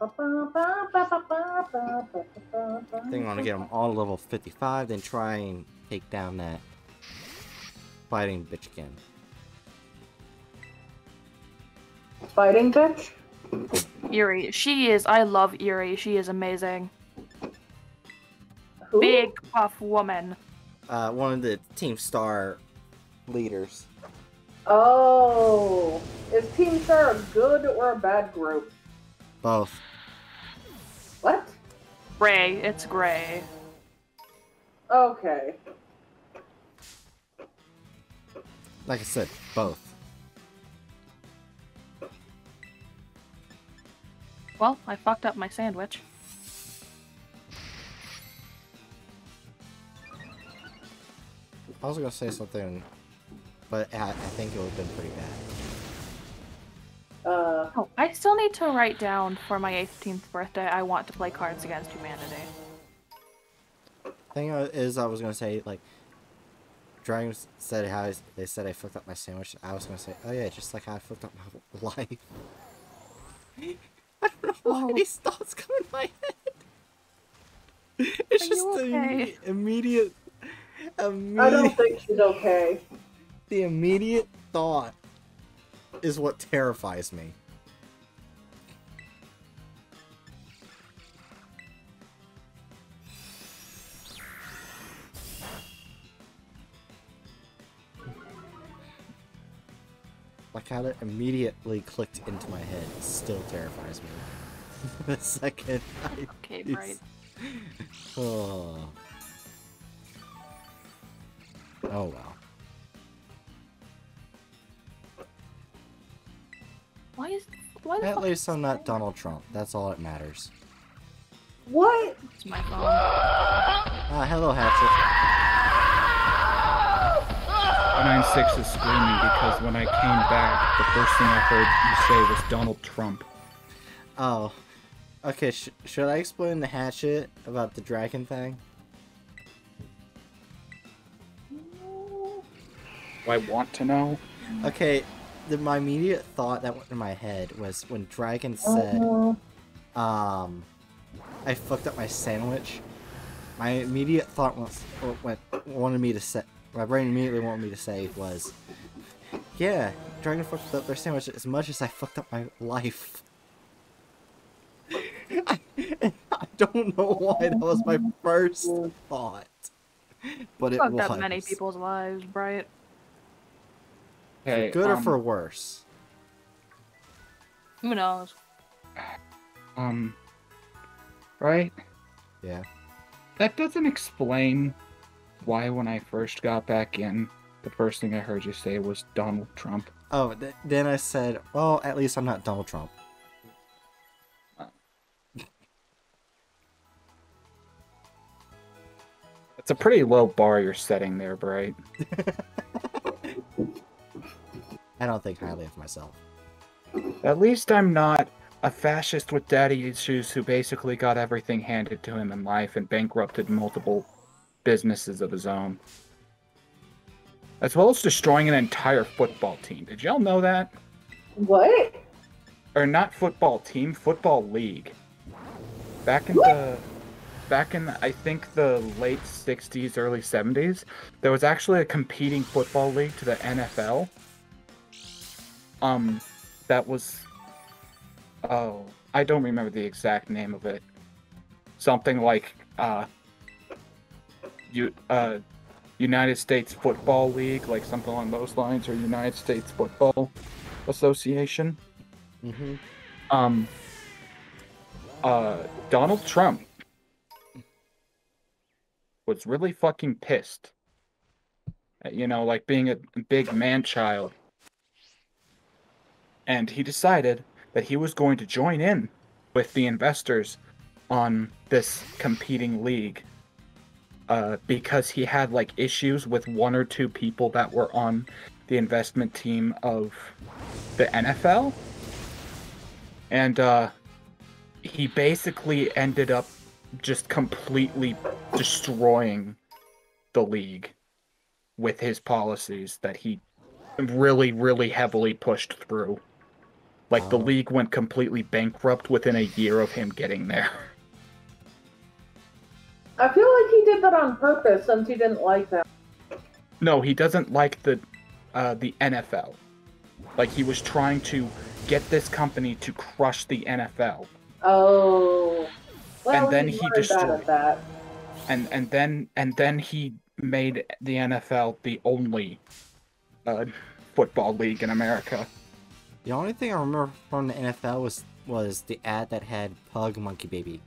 I think I want to get them all level 55, then try and take down that fighting bitch again. Fighting bitch? Eri. She is. I love Eri. She is amazing. Who? Big buff woman. Uh, one of the Team Star leaders. Oh. Is Team Star a good or a bad group? Both. What? Gray. It's gray. Okay. Like I said, both. Well, I fucked up my sandwich. I was gonna say something, but I, I think it would have been pretty bad. Uh, Oh, I still need to write down for my 18th birthday. I want to play Cards Against Humanity. Thing uh, is, I was gonna say like, Dragon said how I, they said I fucked up my sandwich. I was gonna say, oh yeah, just like how I fucked up my life. I don't know why Oh. these thoughts come in my head. It's Are just you the okay? imme- immediate, I don't think she's okay. the immediate thought is what terrifies me. Like how it immediately clicked into my head still terrifies me. the second I Okay, right. Oh. Oh well. Why is why the At least I'm not Donald Trump. That's all that matters. What? It's my phone. Ah, hello, Hatchet. 96 is screaming because when I came back, the first thing I heard you say was Donald Trump. Oh. Okay, sh should I explain the Hatchet about the dragon thing? Do I want to know? Okay, the, my immediate thought that went in my head was when Dragon said, Uh, um, I fucked up my sandwich. My immediate thought was, or went, wanted me to say, my brain immediately wanted me to say was, yeah, Dragon fucked up their sandwich as much as I fucked up my life. I, I don't know why that was my first thought, but it Fucked was. up many people's lives, right? For Okay, good or um, for worse. Who knows? Um, right? Yeah. That doesn't explain why when I first got back in, the first thing I heard you say was Donald Trump. Oh, th- then I said, well, at least I'm not Donald Trump. It's a pretty low bar you're setting there, Bright. I don't think highly of myself. At least I'm not a fascist with daddy issues who basically got everything handed to him in life and bankrupted multiple businesses of his own. As well as destroying an entire football team. Did y'all know that? what? Or not football team, football league. Back in the back in I think the late 60s, early 70s, there was actually a competing football league to the NFL. Um that was oh, I don't remember the exact name of it. Something like uh you uh United States Football League, like something along those lines, or United States Football Association. Mm-hmm. Um, uh, Donald Trump was really fucking pissed. You know, like being a big man child. And he decided that he was going to join in with the investors on this competing league. Uh, because he had like issues with one or two people that were on the investment team of the NFL and uh, he basically ended up just completely destroying the league with his policies that he really, really heavily pushed through. Like the Oh. league went completely bankrupt within a year of him getting there. I feel like he did that on purpose since he didn't like them. No, he doesn't like the uh, the NFL. Like he was trying to get this company to crush the NFL, Oh. Well, And then he's he learned destroyed. that. and and then and then he made the NFL the only uh, football league in America. The only thing I remember from the NFL was was the ad that had Pug Monkey Baby.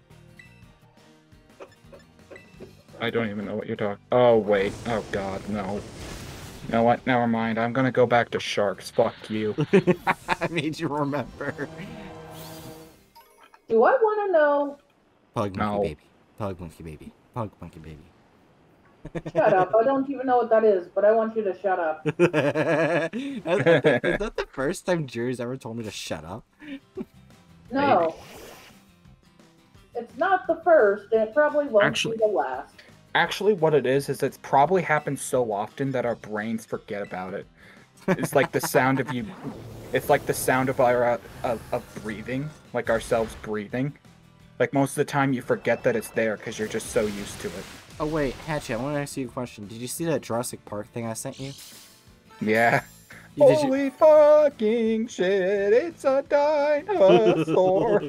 I don't even know what you're talking. Oh wait. Oh god, no. You know what? Never mind. I'm gonna go back to sharks. Fuck you. I made you remember. Do I want to know? Pug Monkey No. Baby. Pug Monkey Baby. Pug Monkey Baby. Shut up. I don't even know what that is, but I want you to shut up. Is that the first time Jiri's ever told me to shut up? No. It's not the first, and it probably won't Actually- be the last. Actually, what it is is it's probably happened so often that our brains forget about it. It's like the sound of you. It's like the sound of our uh, of, of breathing, like ourselves breathing. Like most of the time, you forget that it's there because you're just so used to it. Oh wait, Hatchet, I want to ask you a question. Did you see that Jurassic Park thing I sent you? Yeah. You- did you- Holy fucking shit! It's a dinosaur.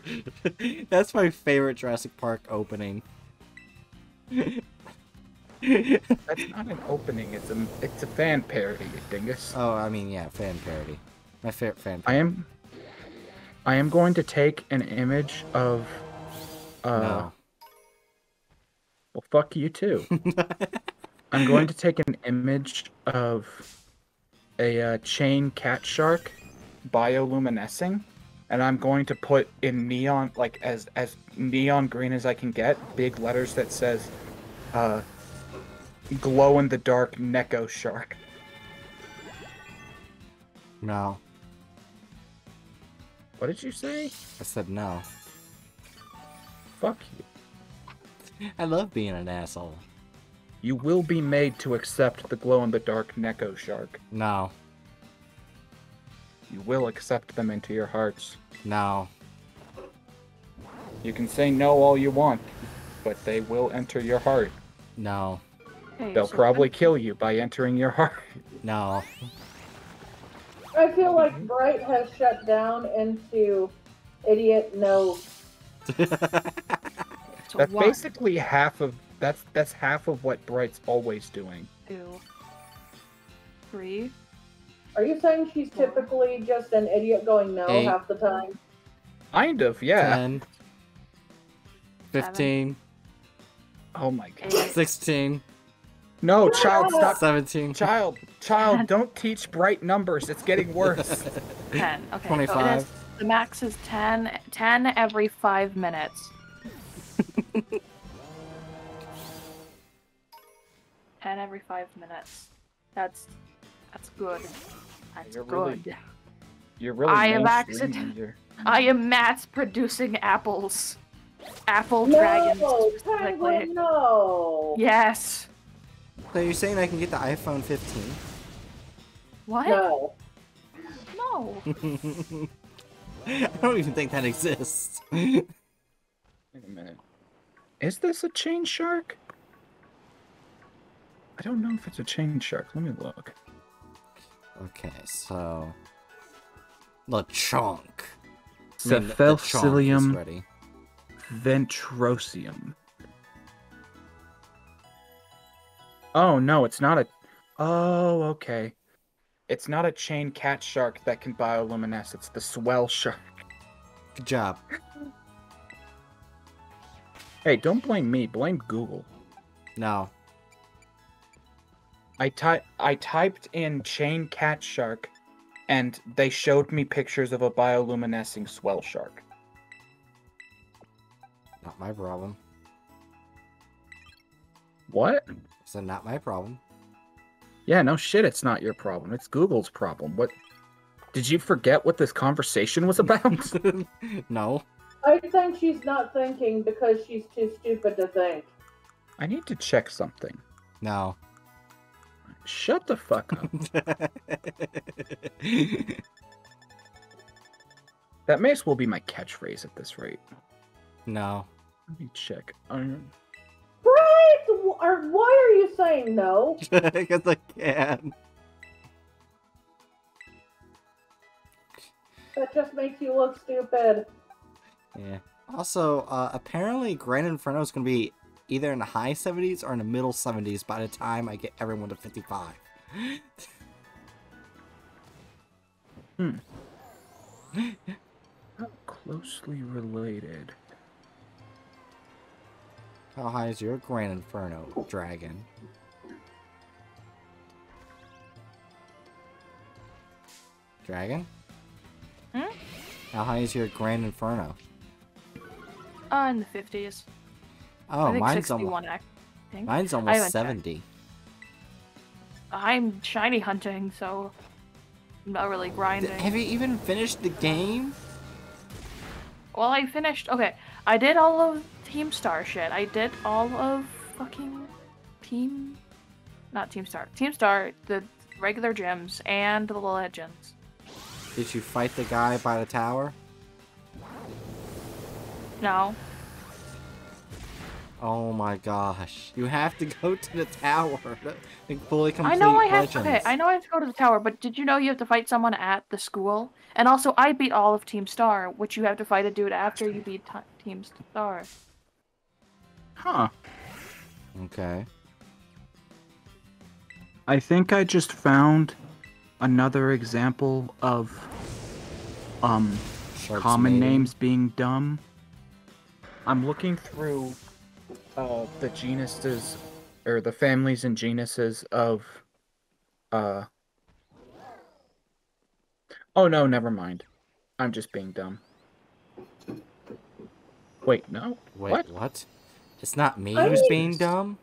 That's my favorite Jurassic Park opening. That's not an opening. It's a it's a fan parody, dingus. oh, I mean, yeah, fan parody. My favorite fan. I am. I am going to take an image of. Uh, No. Well, fuck you too. I'm going to take an image of a uh, chain cat shark bioluminescing, and I'm going to put in neon, like as as neon green as I can get, big letters that says, uh, "Glow in the dark Neko shark." No. What did you say? I said no. Fuck you. I love being an asshole. You will be made to accept the glow in the dark Neko shark. No. You will accept them into your hearts. No. You can say no all you want, but they will enter your heart. No. Okay, They'll so probably I'm- kill you by entering your heart. No. I feel like Bright has shut down into idiot no. so That's one, basically half of that's that's half of what Bright's always doing. two, three. Are you saying she's typically just an idiot going no Eight. half the time? Kind of, yeah. 10. 15. Oh my god. Eight. 16. No, child, stop. 17. Child, child, don't teach Bright numbers. It's getting worse. 10. Okay. So it 25. is, the max is 10, 10 every 5 minutes. 10 every 5 minutes. That's that's good. That's You're good. really- You're really I am accident- I am mass producing apples. Apple No, dragons specifically. Penguin, no. Yes. So you're saying I can get the iPhone 15? What? No. No. I don't even think that exists. Wait a minute. Is this a chain shark? I don't know if it's a chain shark. Let me look. okay, so. LeChonk. I mean, the- the chonk is Cephaloscyllium ventriosum. Oh no, it's not a. Oh, okay. It's not a chain cat shark that can bioluminesce. It's the swell shark. Good job. Hey, don't blame me. Blame Google. No. I ty- I typed in chain cat shark, and they showed me pictures of a bioluminescing swell shark. Not my problem. What? So not my problem. Yeah, no shit. It's not your problem. It's Google's problem. What? Did you forget what this conversation was about? no. I think she's not thinking because she's too stupid to think. I need to check something. No. Shut the fuck up. That may as well be my catchphrase at this rate. No. Let me check. Um, Bright, wh- or why are you saying no? Because I can. That just makes you look stupid. Yeah. Also, uh, apparently Grand Inferno is going to be either in the high 70s or in the middle 70s by the time I get everyone to 55. hmm. how closely related? How high is your Grand Inferno dragon? Dragon? Hmm? How high is your Grand Inferno? Uh, in the fifties. Oh, I think mine's almost I think. mine's almost haven't checked. 70. I'm shiny hunting, so I'm not really grinding. Have you even finished the game? Well, I finished. Okay, I did all of Team Star shit. I did all of fucking Team, not Team Star. Team Star, the regular gyms and the legends. Did you fight the guy by the tower? No, Oh my gosh. You have to go to the tower and fully complete I know I have. Legends. Okay, I know I have to go to the tower, but did you know you have to fight someone at the school? And also, I beat all of Team Star, which you have to fight a dude after you beat t- Team Star. Huh. Okay. I think I just found another example of um Sharks common mating. names being dumb. I'm looking through uh the genuses or the families and genuses of uh Oh no, never mind. I'm just being dumb. Wait, no. Wait, What? what? It's not me I who's need- being dumb?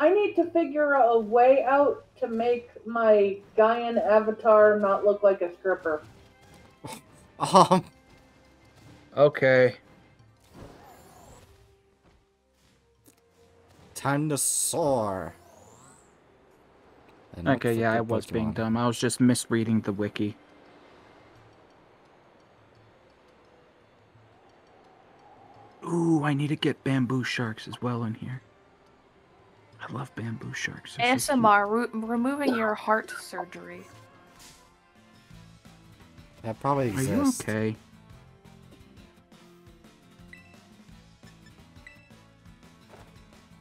I need to figure a way out to make my Gaian avatar not look like a stripper. Um, Okay. Time to soar. And Okay, yeah, I forget was being dumb. I was just misreading the wiki. Ooh, I need to get bamboo sharks as well in here. I love bamboo sharks. they're so. ASMR, re- removing your heart surgery. That probably exists. Are exists. you okay?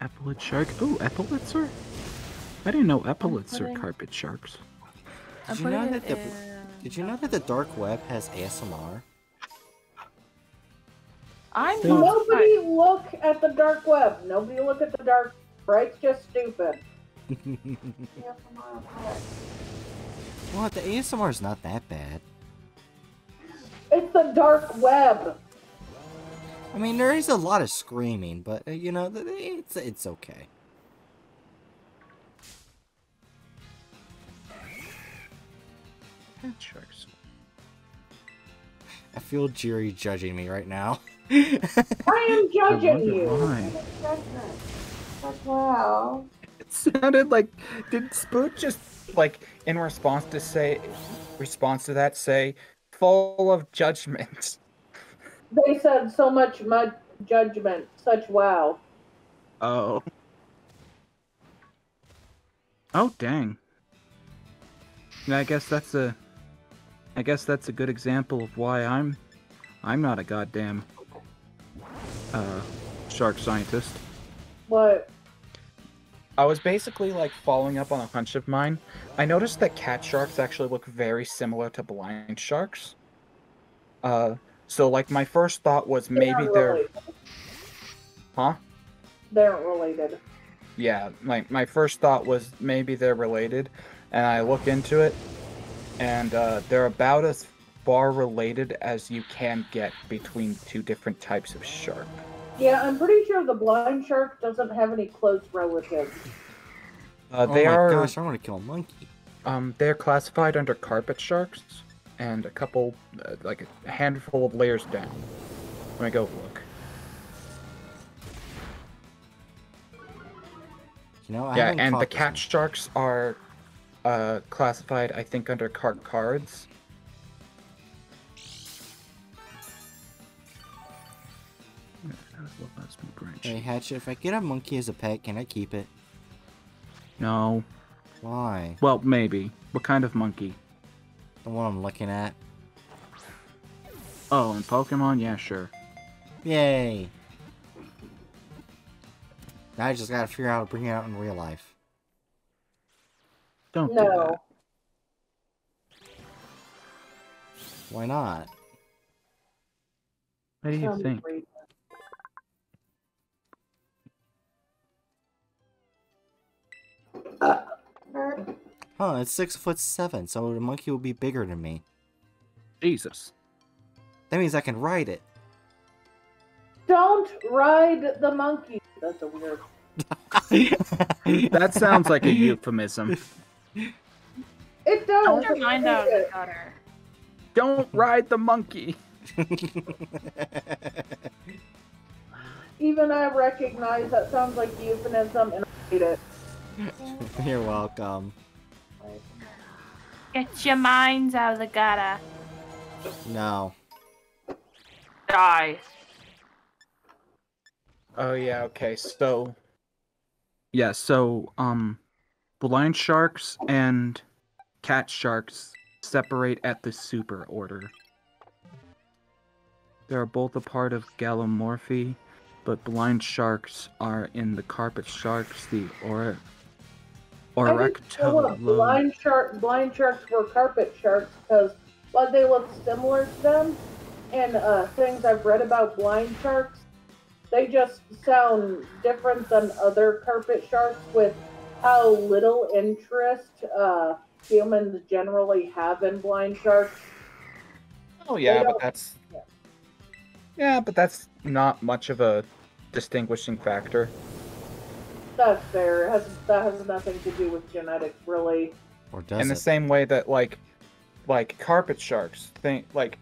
Epaulet shark. Ooh, epaulets are. I didn't know epaulets are carpet sharks. Did you know that the Did you know that the dark web has ASMR? I'm Dude. Nobody look at the dark web. Nobody look at the dark. Bright's just stupid. what? The ASMR is not that bad. It's the dark web. I mean, there is a lot of screaming, but uh, you know, it's it's okay. Sharks. I feel Jiri judging me right now. I am judging wonder you. why. Wow. It sounded like did Spoot just like in response to say response to that say full of judgment. They said so much mud judgment. Such wow. Oh. Oh dang. Yeah, I guess that's a I guess that's a good example of why I'm I'm not a goddamn uh shark scientist. What? I was basically like following up on a hunch of mine. I noticed that cat sharks actually look very similar to blind sharks. Uh, so like my first thought was maybe aren't they're, huh? They aren't related. Yeah, like my first thought was maybe they're related, and I look into it, and uh, they're about as far related as you can get between two different types of shark. Yeah, I'm pretty sure the blind shark doesn't have any close relatives. Uh, oh they my are gosh, I want to kill a monkey. Um, they're classified under carpet sharks, and a couple, uh, like a handful of layers down when I go look. You know, I yeah, and the cat one. sharks are uh, classified, I think, under card cards. Hey, Hatchet, if I get a monkey as a pet, can I keep it? No. Why? Well, maybe. What kind of monkey? The one I'm looking at. Oh, and Pokemon? Yeah, sure. Yay! Now I just gotta figure out how to bring it out in real life. Don't do that. Why not? What do you Sounds think? great. Huh, it's six foot seven, so the monkey will be bigger than me. Jesus. That means I can ride it. Don't ride the monkey. That's a weird. That sounds like a euphemism. It does. Don't your mind out it. gutter. Don't ride the monkey. Even I recognize that sounds like euphemism, and I hate it. You're welcome. Get your minds out of the gutter. No. Die. Oh yeah, okay. So Yeah, so um blind sharks and cat sharks separate at the super order. They are both a part of Galeomorphii, but blind sharks are in the carpet sharks, the or I didn't know blind shark, blind sharks were carpet sharks because while they look similar to them, and uh, things I've read about blind sharks, they just sound different than other carpet sharks with how little interest uh, humans generally have in blind sharks. Oh yeah, but that's yeah. yeah, but that's not much of a distinguishing factor. That's fair. It has, that has nothing to do with genetics, really. Or does in the it? same way that like like carpet sharks think like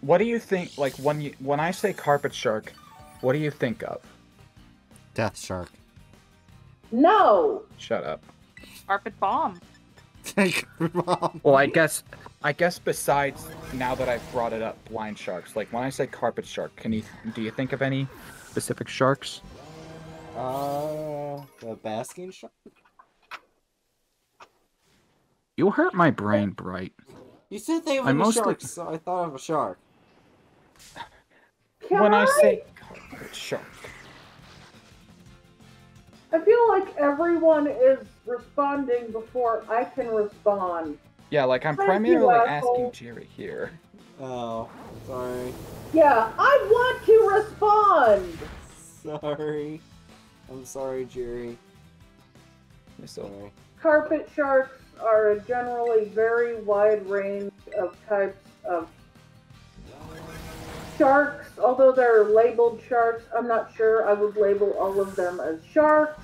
what do you think like when you when I say carpet shark, what do you think of? Death shark. No! Shut up. Carpet bomb. Mom. Well, I guess I guess besides now that I've brought it up, blind sharks. Like when I say carpet shark, can you do you think of any specific sharks? Uh, the basking shark. You hurt my brain, Bright. You said they I were mostly- sharks, so I thought of a shark. Can when I, I say shark. I feel like everyone is responding before I can respond. Yeah, like I'm Thank primarily asshole. asking Jiri here. Oh, sorry. Yeah, I want to respond! Sorry. I'm sorry, Jiri. So Sorry. Carpet sharks are a generally very wide range of types of sharks. Although they're labeled sharks, I'm not sure I would label all of them as sharks.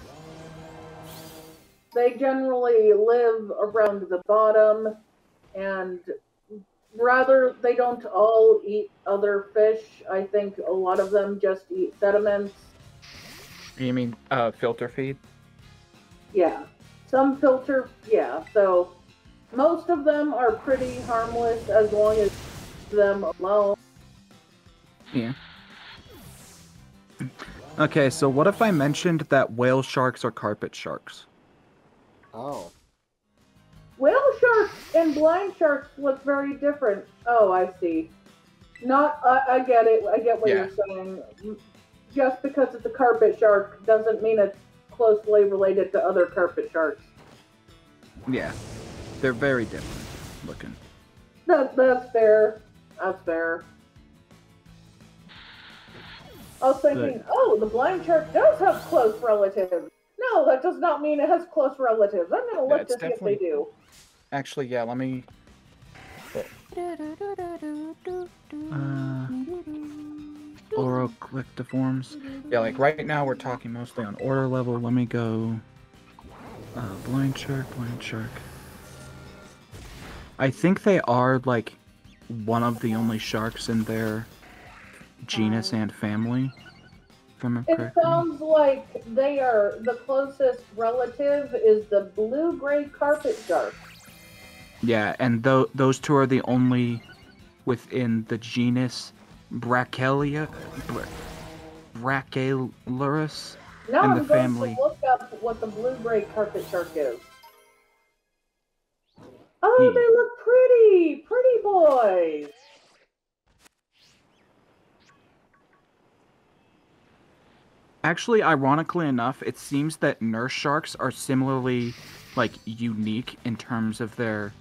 They generally live around the bottom, and rather, they don't all eat other fish. I think a lot of them just eat sediments. You mean uh filter feed? Yeah. Some filter, yeah. So most of them are pretty harmless as long as them alone. Yeah. Okay, so what if I mentioned that whale sharks are carpet sharks? Oh. Whale sharks and blind sharks look very different. Oh, I see. Not, I, I get it. I get what Yeah. you're saying. Just because it's a carpet shark doesn't mean it's closely related to other carpet sharks. Yeah. They're very different looking. That, that's fair. That's fair. I was thinking, Good. oh, the blind shark does have close relatives. No, that does not mean it has close relatives. I'm gonna look to see if they do. Actually, yeah, let me uh Orectolobiformes. Yeah, like right now we're talking mostly on order level. Let me go uh blind shark, blind shark. I think they are like one of the only sharks in their genus and family. It sounds like they are the closest relative is the blue-gray carpet shark. Yeah, and tho- those two are the only within the genus Brachylia. Bra- Brachaelurus. Now And I'm the going family. to look up what the blue-gray carpet shark is. Oh, Hmm. they look pretty, pretty boys. Actually, ironically enough, it seems that nurse sharks are similarly like unique in terms of their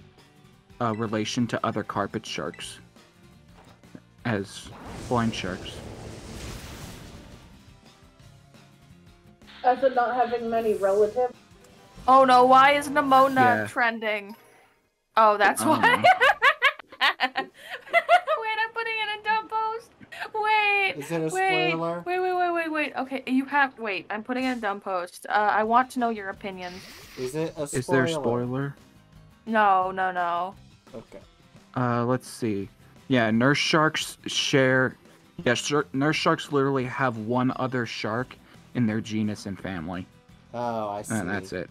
uh, relation to other carpet sharks as blind sharks. As in not having many relatives. Oh no, why is Nimona Yeah. trending? Oh, that's Oh. why. wait, I'm putting it in dumb post. Wait. Is it a wait, spoiler? Wait, wait, wait, wait, wait. Okay, you have. Wait, I'm putting it in dumb post. Uh, I want to know your opinions. Is it a spoiler? Is there a spoiler? No, no, no. Okay. Uh, let's see. Yeah, nurse sharks share. Yeah, shar- nurse sharks literally have one other shark in their genus and family, Oh, I see. and that's it.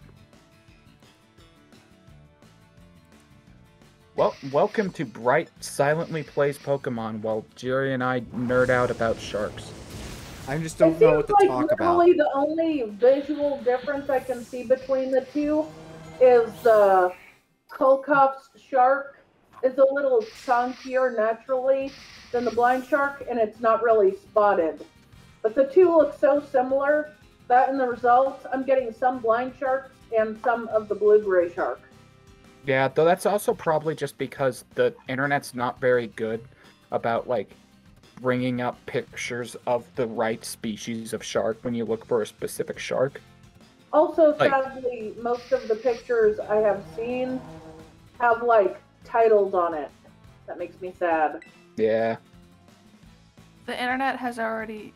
Well, welcome to Bright Silently Plays Pokemon while Jiri and I nerd out about sharks. I just don't know what to like talk about. literally the only visual difference I can see between the two is the Colclough's shark is a little chunkier naturally than the blind shark, and it's not really spotted. But the two look so similar that in the results, I'm getting some blind sharks and some of the blue-gray shark. Yeah, though that's also probably just because the internet's not very good about like bringing up pictures of the right species of shark when you look for a specific shark. Also, Like- sadly, most of the pictures I have seen have like titles on it. That makes me sad. Yeah. The internet has already.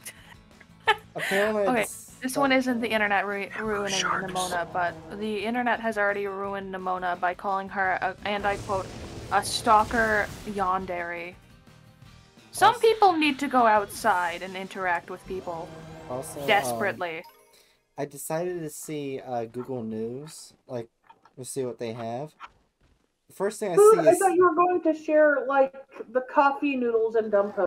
Apparently, Okay, This one isn't the internet ru- ruining sharks. Nimona, but the internet has already ruined Nimona by calling her, a, and I quote, a stalker yandere. Some Also- people need to go outside and interact with people Also, um, desperately. I decided to see uh, Google News, like, to see what they have. The first thing I Food, see I is thought you were going to share like the coffee noodles and dumpo.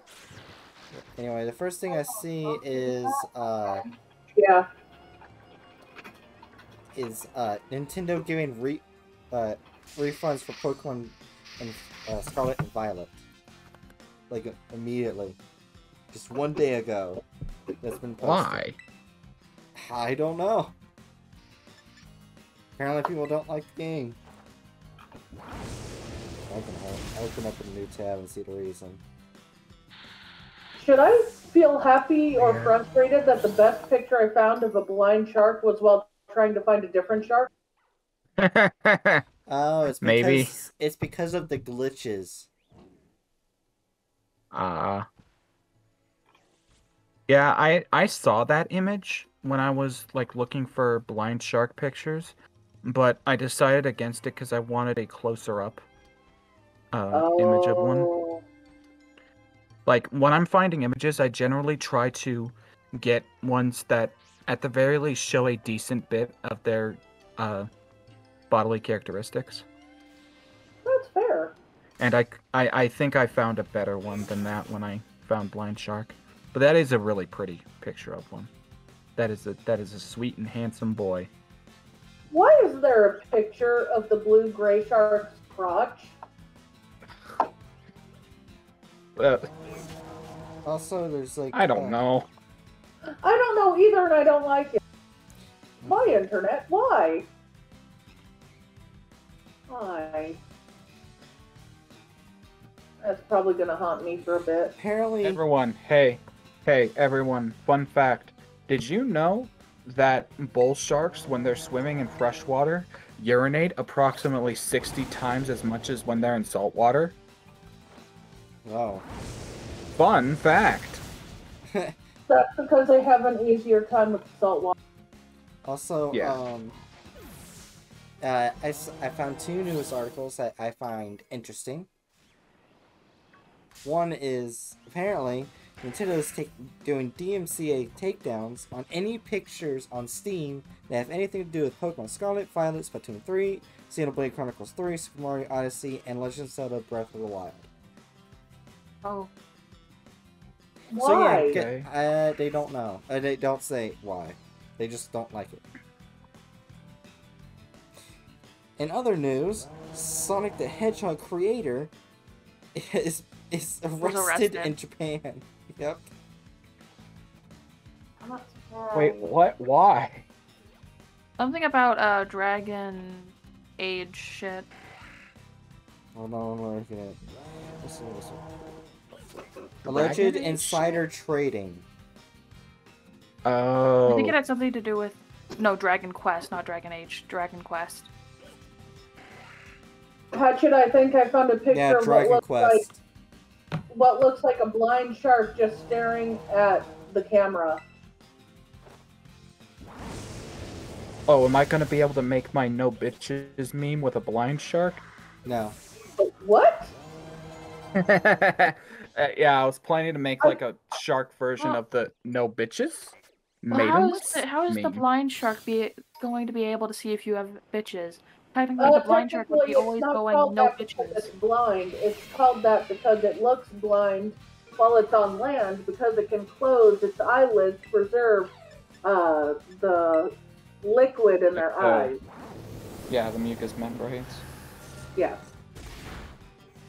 anyway. The first thing I see is uh, Yeah. is uh, Nintendo giving re uh, refunds for Pokemon and uh, Scarlet and Violet, like immediately, just one day ago. That's been posted. Why? I don't know. Apparently, people don't like the game. Open, open up a new tab and see the reason. Should I feel happy or Yeah. frustrated that the best picture I found of a blind shark was while trying to find a different shark? Oh, it's because Maybe. it's because of the glitches. Ah. yeah, I I saw that image when I was like looking for blind shark pictures, but I decided against it because I wanted a closer up uh, image of one. Oh. Like when I'm finding images, I generally try to get ones that at the very least show a decent bit of their uh, bodily characteristics. That's fair. And I, I, I think I found a better one than that when I found Blind Shark. But that is a really pretty picture of one. That is a that is a sweet and handsome boy. Why is there a picture of the blue gray shark's crotch? Uh, Also, there's like I don't uh, know. I don't know either, and I don't like it. My internet, why? Why? That's probably gonna haunt me for a bit. Apparently, Everyone, hey, hey, everyone. Fun fact: Did you know that bull sharks, when they're swimming in fresh water, urinate approximately 60 times as much as when they're in salt water? Oh, Fun fact. That's because they have an easier time with salt water. also, Yeah. um, uh, I, s- I found two news articles that I find interesting. One is apparently Nintendo's take, doing DMCA takedowns on any pictures on Steam that have anything to do with Pokemon Scarlet, Violet, Splatoon 3, Xenoblade Chronicles 3, Super Mario Odyssey, and Legend of Zelda Breath of the Wild. Oh, So yeah, Why? get, uh, they don't know. Uh, they don't say why. They just don't like it. In other news, Sonic the Hedgehog creator is is arrested, arrested. in Japan. Yep. I'm not. Wait, what? Why? Something about uh dragon age shit. Hold on, I'm looking at. This one, this one. Alleged Dragon Age? insider trading. Oh. I think it had something to do with no Dragon Quest, not Dragon Age. Dragon Quest. Hatchet, I think I found a picture Yeah, of what looks Quest. like what looks like a blind shark just staring at the camera. Oh, am I gonna be able to make my no bitches meme with a blind shark? No. What? uh, yeah, I was planning to make like a shark version Well- of the no bitches. Well, how is Maidenless the, how is the blind shark be going to be able to see if you have bitches? Technically, Uh, the blind shark would be always going no bitches. It's blind. It's called that because it looks blind while it's on land because it can close its eyelids to preserve uh, the liquid in their Uh, eyes. Yeah, the mucous membranes. Yes.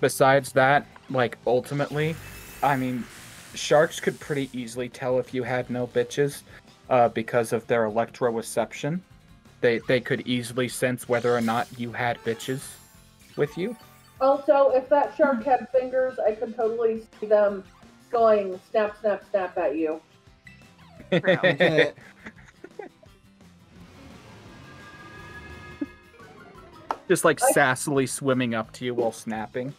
Besides that, like ultimately, I mean, sharks could pretty easily tell if you had no bitches, uh, because of their electroreception. They they could easily sense whether or not you had bitches with you. Also, if that shark had fingers, I could totally see them going snap, snap, snap at you. True. Just like I- sassily swimming up to you while snapping.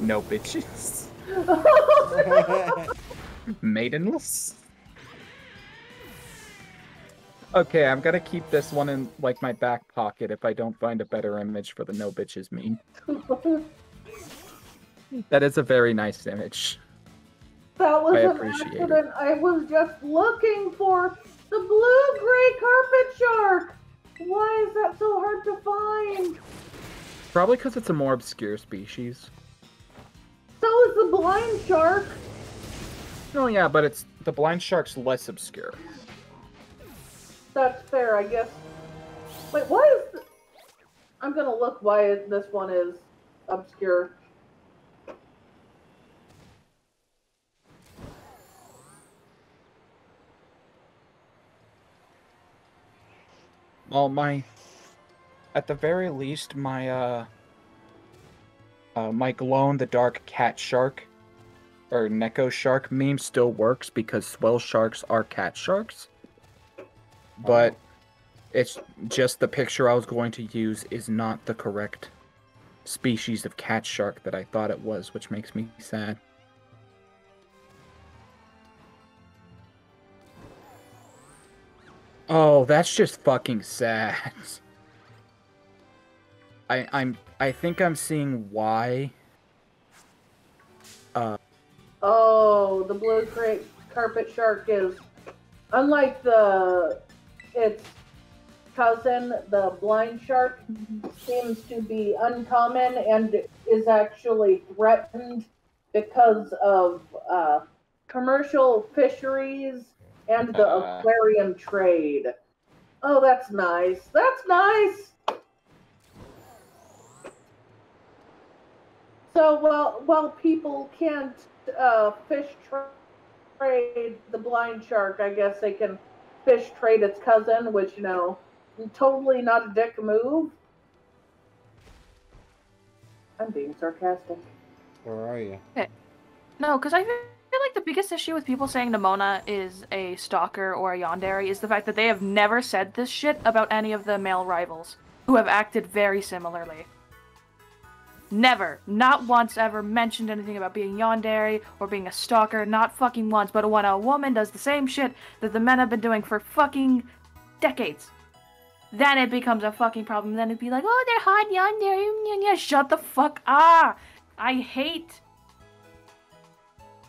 No bitches. Maidenless. Okay, I'm gonna keep this one in like my back pocket if I don't find a better image for the no bitches meme. That is a very nice image. That was I an appreciate it. accident. I was just looking for the blue gray carpet shark. Why is that so hard to find? Probably because it's a more obscure species. So is the blind shark. Oh yeah, but it's the blind shark's less obscure. That's fair, I guess. Wait, why is? th- I'm gonna look why this one is obscure. Well, my, at the very least, my uh, uh, my the dark cat shark, or Neko shark meme still works because swell sharks are cat sharks. But it's just the picture I was going to use is not the correct species of cat shark that I thought it was, which makes me sad. Oh, that's just fucking sad. I I'm I think I'm seeing why. Oh, the blue gray carpet shark is unlike the its cousin, the blind shark, seems to be uncommon and is actually threatened because of uh, commercial fisheries and the Uh. aquarium trade. Oh, that's nice. That's nice. So while while people can't uh, fish tra- trade the blind shark, I guess they can fish trade its cousin, which you know, totally not a dick move. I'm being sarcastic. Where are you? No, because I feel like the biggest issue with people saying Nimona is a stalker or a yandere is the fact that they have never said this shit about any of the male rivals who have acted very similarly. Never, not once ever mentioned anything about being yandere or being a stalker, not fucking once, but when a woman does the same shit that the men have been doing for fucking decades, then it becomes a fucking problem. Then it'd be like, oh, they're hot yandere, mm, shut the fuck ah! I hate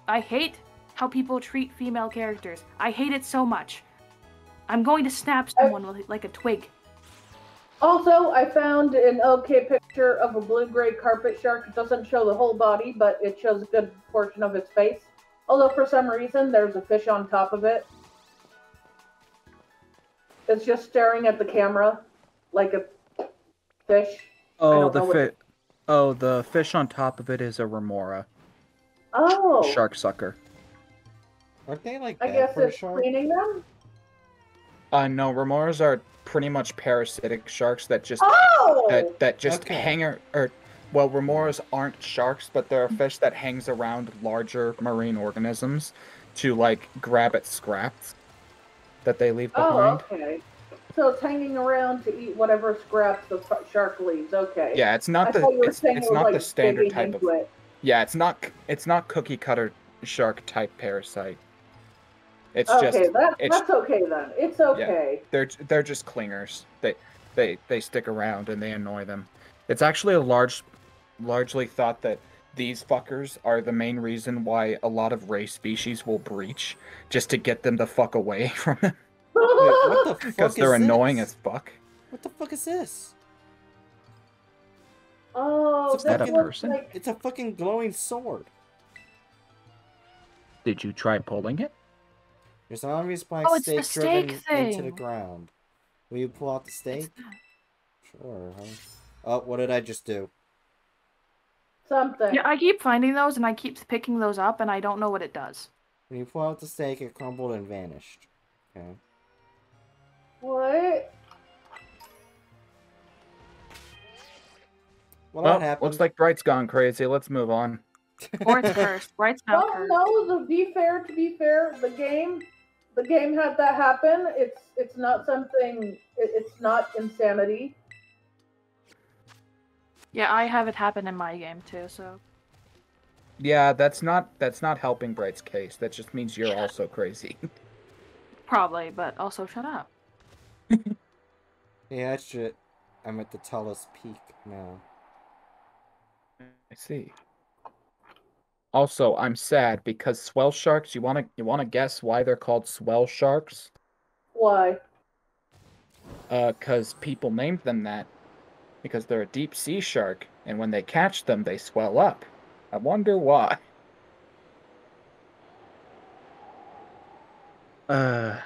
I hate how people treat female characters. I hate it so much. I'm going to snap someone with like a twig. Also, I found an okay picture of a blue-gray carpet shark. It doesn't show the whole body, but it shows a good portion of its face. Although for some reason there's a fish on top of it. It's just staring at the camera like a fish. Oh, the know what- Oh, the fish on top of it is a remora, Oh, shark sucker. Aren't they like I bad guess for a it's shark? cleaning them. Uh, no, remoras are pretty much parasitic sharks that just Oh, that that just Okay. hang ar- or well, remoras aren't sharks, but they're a fish that hangs around larger marine organisms to like grab at scraps that they leave oh, behind. okay. So it's hanging around to eat whatever scraps the shark leaves. Okay. Yeah, it's I not the thought you were it's, it's it not like the standard type of it. yeah, it's not it's not cookie cutter shark type parasite. It's Okay, just that, it's- that's okay then. It's okay. they're they're just clingers. They they they stick around and they annoy them. It's actually a large largely thought that these fuckers are the main reason why a lot of ray species will breach just to get them the fuck away from them Wait, what the fuck because is they're annoying this? as fuck. What the fuck is this? oh, Is that a person? like It's a fucking glowing sword. Did you try pulling it? There's an obvious black Oh, the stake driven stake into the ground. Will you pull out the stake? Sure. Huh? Oh, what did I just do? something. Yeah, I keep finding those and I keep picking those up and I don't know what it does. When you pull out the stake, it crumbled and vanished. Okay. What? Well, Well, that happened. looks like Bright's gone crazy. Let's move on. Or it's cursed. Right's now Well, cursed. no. To be fair, to be fair, the game, the game had that happen. It's it's not something. It, it's not insanity. Yeah, I have it happen in my game too, so Yeah, that's not that's not helping Bright's case. That just means you're also crazy. probably, but also shut up. Yeah, shit. I'm at the tallest peak now. I see. Also, I'm sad because swell sharks. You wanna you wanna guess why they're called swell sharks? Why? Uh, cause people named them that because they're a deep sea shark, and when they catch them, they swell up. I wonder why. Uh.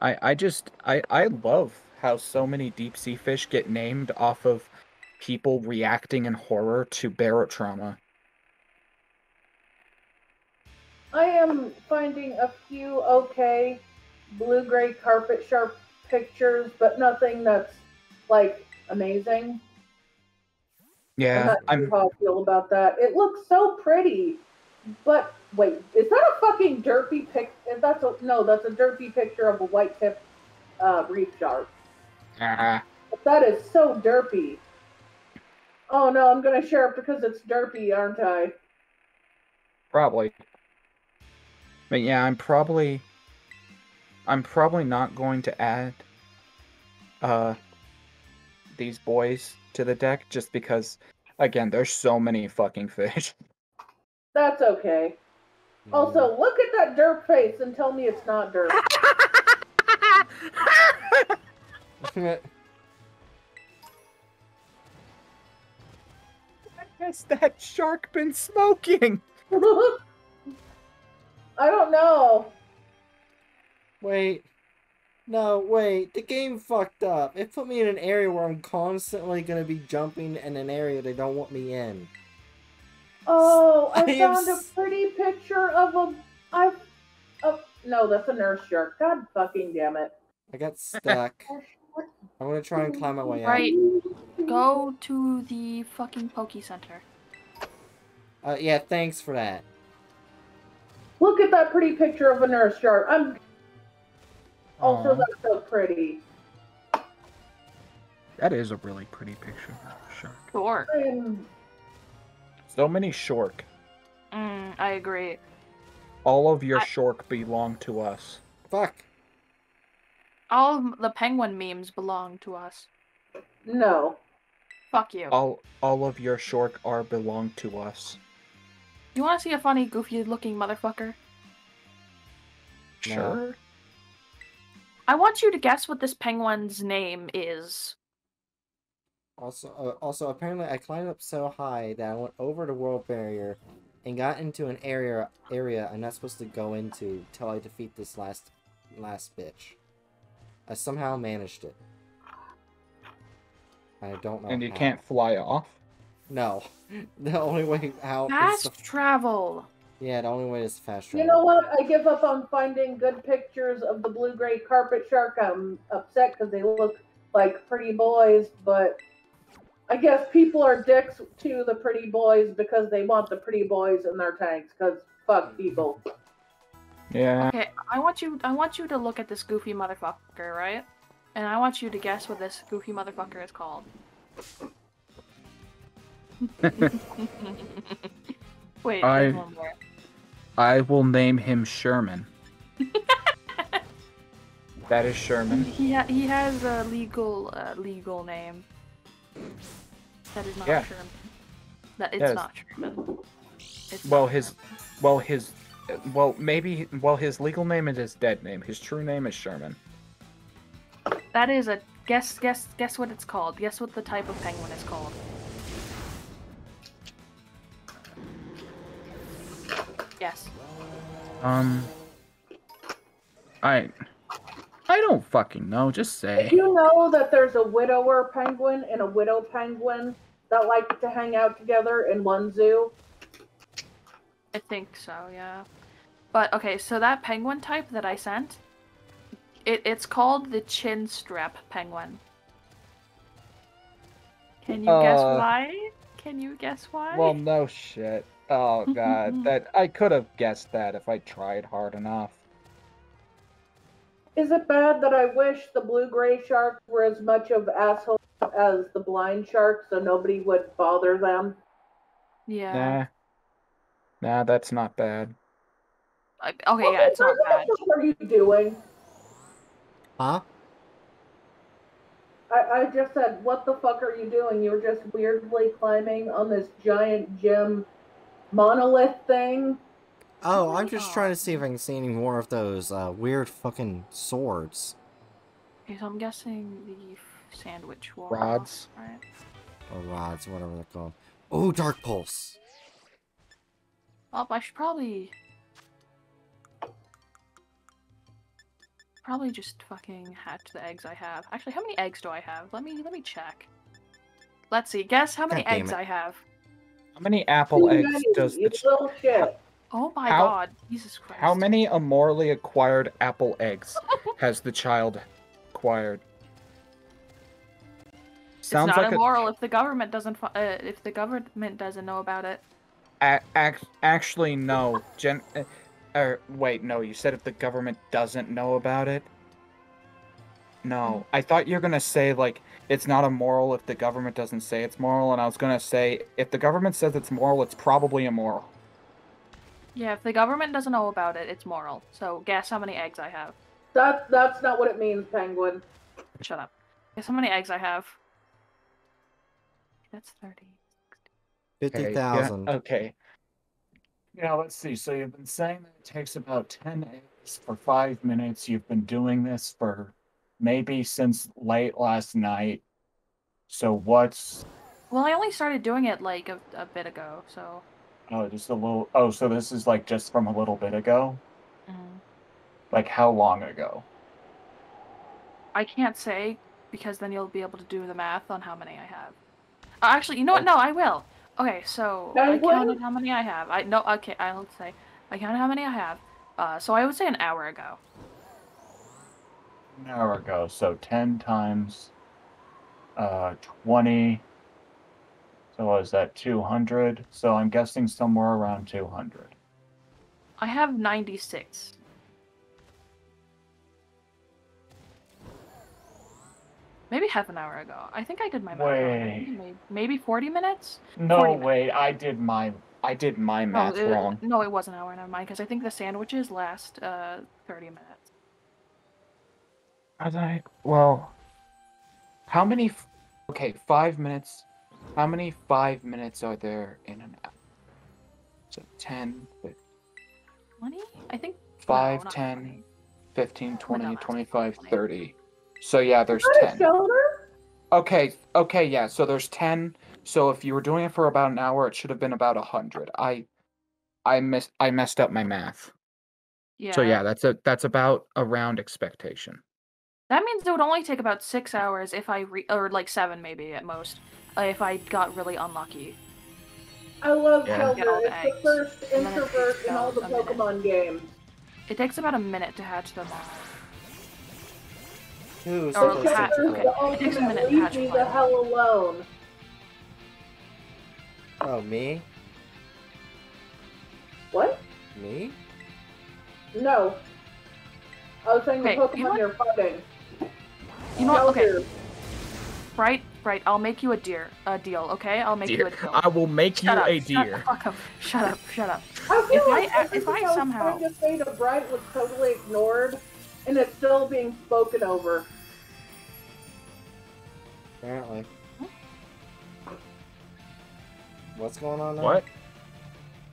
I I just I I love how so many deep sea fish get named off of people reacting in horror to barotrauma. I am finding a few okay blue gray carpet sharp pictures, but nothing that's like amazing. Yeah, I'm how I feel about that. It looks so pretty, but wait, is that a fucking derpy pic? That's a no, that's a derpy picture of a white tip uh, reef shark. But that is so derpy. Oh no, I'm gonna share it because it's derpy, aren't I? Probably. But yeah, I'm probably I'm probably not going to add uh these boys to the deck just because again, there's so many fucking fish. That's okay. Also, look at that derp face and tell me it's not derp. Has that shark been smoking? I don't know. wait. No, wait. The game fucked up. It put me in an area where I'm constantly gonna be jumping in an area they don't want me in. Oh, I, I am found a s- pretty picture of a. I. Oh, no, that's a nurse shark. God fucking damn it. I got stuck. I'm gonna try and climb my way out. Right. Go to the fucking Poke Center. Uh, yeah, thanks for that. Look at that pretty picture of a nurse shark. I'm. Also, Aw, that's so pretty. that is a really pretty picture of a shark. Sure. I'm So many shork. Mm, I agree. All of your I- shork belong to us. Fuck. All the penguin memes belong to us. no. Fuck you. All all of your shork are belong to us. You want to see a funny, goofy-looking motherfucker? No. Sure. I want you to guess what this penguin's name is. Also, uh, also apparently I climbed up so high that I went over the world barrier and got into an area area I'm not supposed to go into till I defeat this last last bitch. I somehow managed it. I don't know. and you how. can't fly off. No, the only way out. Is Fast to, travel. yeah, the only way is fast travel. You know what? I give up on finding good pictures of the blue gray carpet shark. I'm upset because they look like pretty boys, but I guess people are dicks to the pretty boys because they want the pretty boys in their tanks. Because fuck people. Yeah. Okay, I want you. I want you to look at this goofy motherfucker, right? And I want you to guess what this goofy motherfucker is called. Wait, I- one more. I will name him Sherman. that is Sherman. He ha- he has a legal uh, legal name. That is not Yeah. Sherman. That it's Yes. not Sherman. It's Well, not his, Sherman. well his, well maybe, well his legal name is his dead name. His true name is Sherman. That is a guess. Guess. Guess what it's called. Guess what the type of penguin is called. Yes. Um, I, I don't fucking know. Just say. Did you know that there's a widower penguin and a widow penguin that like to hang out together in one zoo? I think so, yeah. But okay, so that penguin type that I sent, it, it's called the chin strap penguin. Can you guess Uh, why? Can you guess why? Well, no shit. Oh god, that I could have guessed that if I tried hard enough. Is it bad that I wish the blue gray sharks were as much of assholes as the blind sharks so nobody would bother them? yeah. Nah. Nah, that's not bad. I- Okay, yeah, it's not bad. What the fuck are you doing? Huh? I, I just said, what the fuck are you doing? You were just weirdly climbing on this giant gem monolith thing. Oh, I'm just trying to see if I can see any more of those uh, weird fucking swords Okay, so I'm guessing the sandwich wall. Rods. Right. or rods, whatever they're called. Oh, Dark Pulse. Oh, I should probably. Probably just fucking hatch the eggs I have. Actually, how many eggs do I have? Let me let me check. Let's see. Guess how many eggs it. I have. How many apple Too eggs many, does you the ch- Oh my How- god, Jesus Christ. How many immorally acquired apple eggs has the child acquired? It's Sounds not like immoral if the government doesn't uh, if the government doesn't know about it. a, a, actually no. Gen uh, er, wait, no, you said if the government doesn't know about it? No. I thought you were going to say like it's not immoral if the government doesn't say it's moral and I was going to say if the government says it's moral, it's probably immoral. Yeah, if the government doesn't know about it, it's moral. So guess how many eggs I have. That, that's not what it means, penguin. Shut up. Guess how many eggs I have. That's thirty. Fifty Okay. Yeah, okay. Yeah, let's see. So you've been saying that it takes about 10 eggs for five minutes. You've been doing this for maybe since late last night. So what's. Well, I only started doing it like a, a bit ago, so. Oh, just a little. Oh, so this is like just from a little bit ago? mm. Like how long ago? I can't say because then you'll be able to do the math on how many I have. Uh, actually, you know what? No, I will. Okay, so I Penguin? counted how many I have. I no. Okay, I'll say I counted how many I have. Uh, so I would say an hour ago. An hour ago. So 10 times uh, 20. So what is that? 200. So I'm guessing somewhere around 200. I have ninety six. Maybe half an hour ago. I think I did my math. wrong. Wait. Maybe, maybe forty minutes. No 40 minutes. way, I did my I did my math oh, it- wrong. No, it was an hour. Never mind, because I think the sandwiches last uh thirty minutes. Are they? Well, how many? f- Okay, five minutes. How many five minutes are there in an hour? So 10, fif- Twenty? I think. 5, not 10, 20. 15, Oh 20, God, that's 25, 20. 30. So yeah, there's Is that a 10. shoulder? Okay, okay, yeah. So there's ten. So if you were doing it for about an hour, it should have been about a hundred. I, I missed. I messed up my math. Yeah. So yeah, that's a that's about around expectation. That means it would only take about six hours if I re- or like seven maybe at most, uh, if I got really unlucky. I love Yeah. Get the It's the first and then it introvert in all the about a minute. Pokemon games. It takes about a minute to hatch them all. It? the It takes a ultimate minute leave me the hell alone. Oh, me? What? Me? No. I was saying Okay, the Pokemon you know you're fighting. You know what? Okay, Shellder. right, right. I'll make you a deer, a deal. Okay, I'll make you a Deer. deal. I will make Shut you up, a deer. the fuck up. Shut up. Shut up. I feel If like I- if everything I was somehow- trying to say to Bright was totally ignored, and it's still being spoken over. Apparently. What's going on now? What?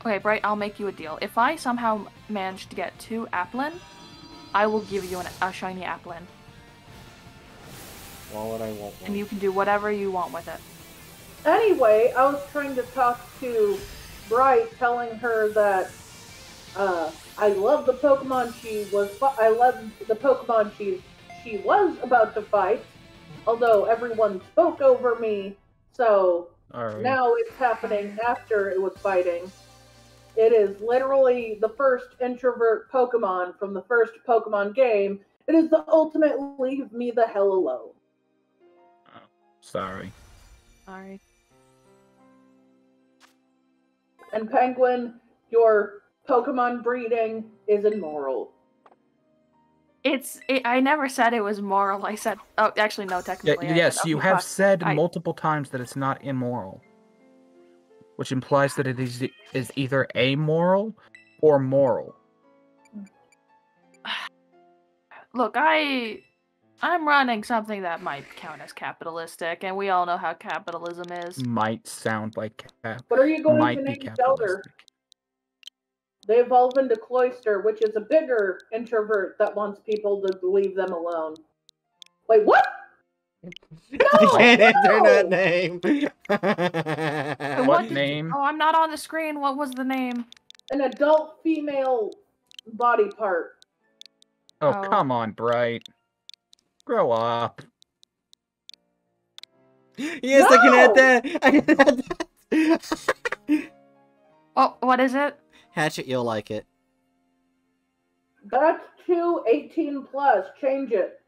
Okay, Bright. I'll make you a deal. If I somehow manage to get two Applin, I will give you an, a shiny Applin, Why would I want one? and you can do whatever you want with it. Anyway, I was trying to talk to Bright, telling her that uh, I love the Pokemon she was. I love the Pokemon she she was about to fight. Although everyone spoke over me, so Alright. now it's happening after it was fighting. It is literally the first introvert Pokemon from the first Pokemon game. It is the ultimate leave me the hell alone. Sorry. Sorry. And Penguin, your Pokemon breeding is immoral. It's. It, I never said it was moral. I said. Oh, actually, no. Technically. I yes, you have said I- multiple times that it's not immoral, which implies that it is is either amoral or moral. Look, I. I'm running something that might count as capitalistic, and we all know how capitalism is. Might sound like cap. What are you going Might to be name Zelda? Capitalistic. They evolve into Cloyster, which is a bigger introvert that wants people to leave them alone. Wait, what? I can't enter no! that name. What What did you- name? Oh, I'm not on the screen. What was the name? An adult female body part. Oh, Oh. come on, Bright. Grow up. yes, I can add that. I can add that. Oh, what is it? Hatchet, you'll like it. That's two 18 plus. Change it.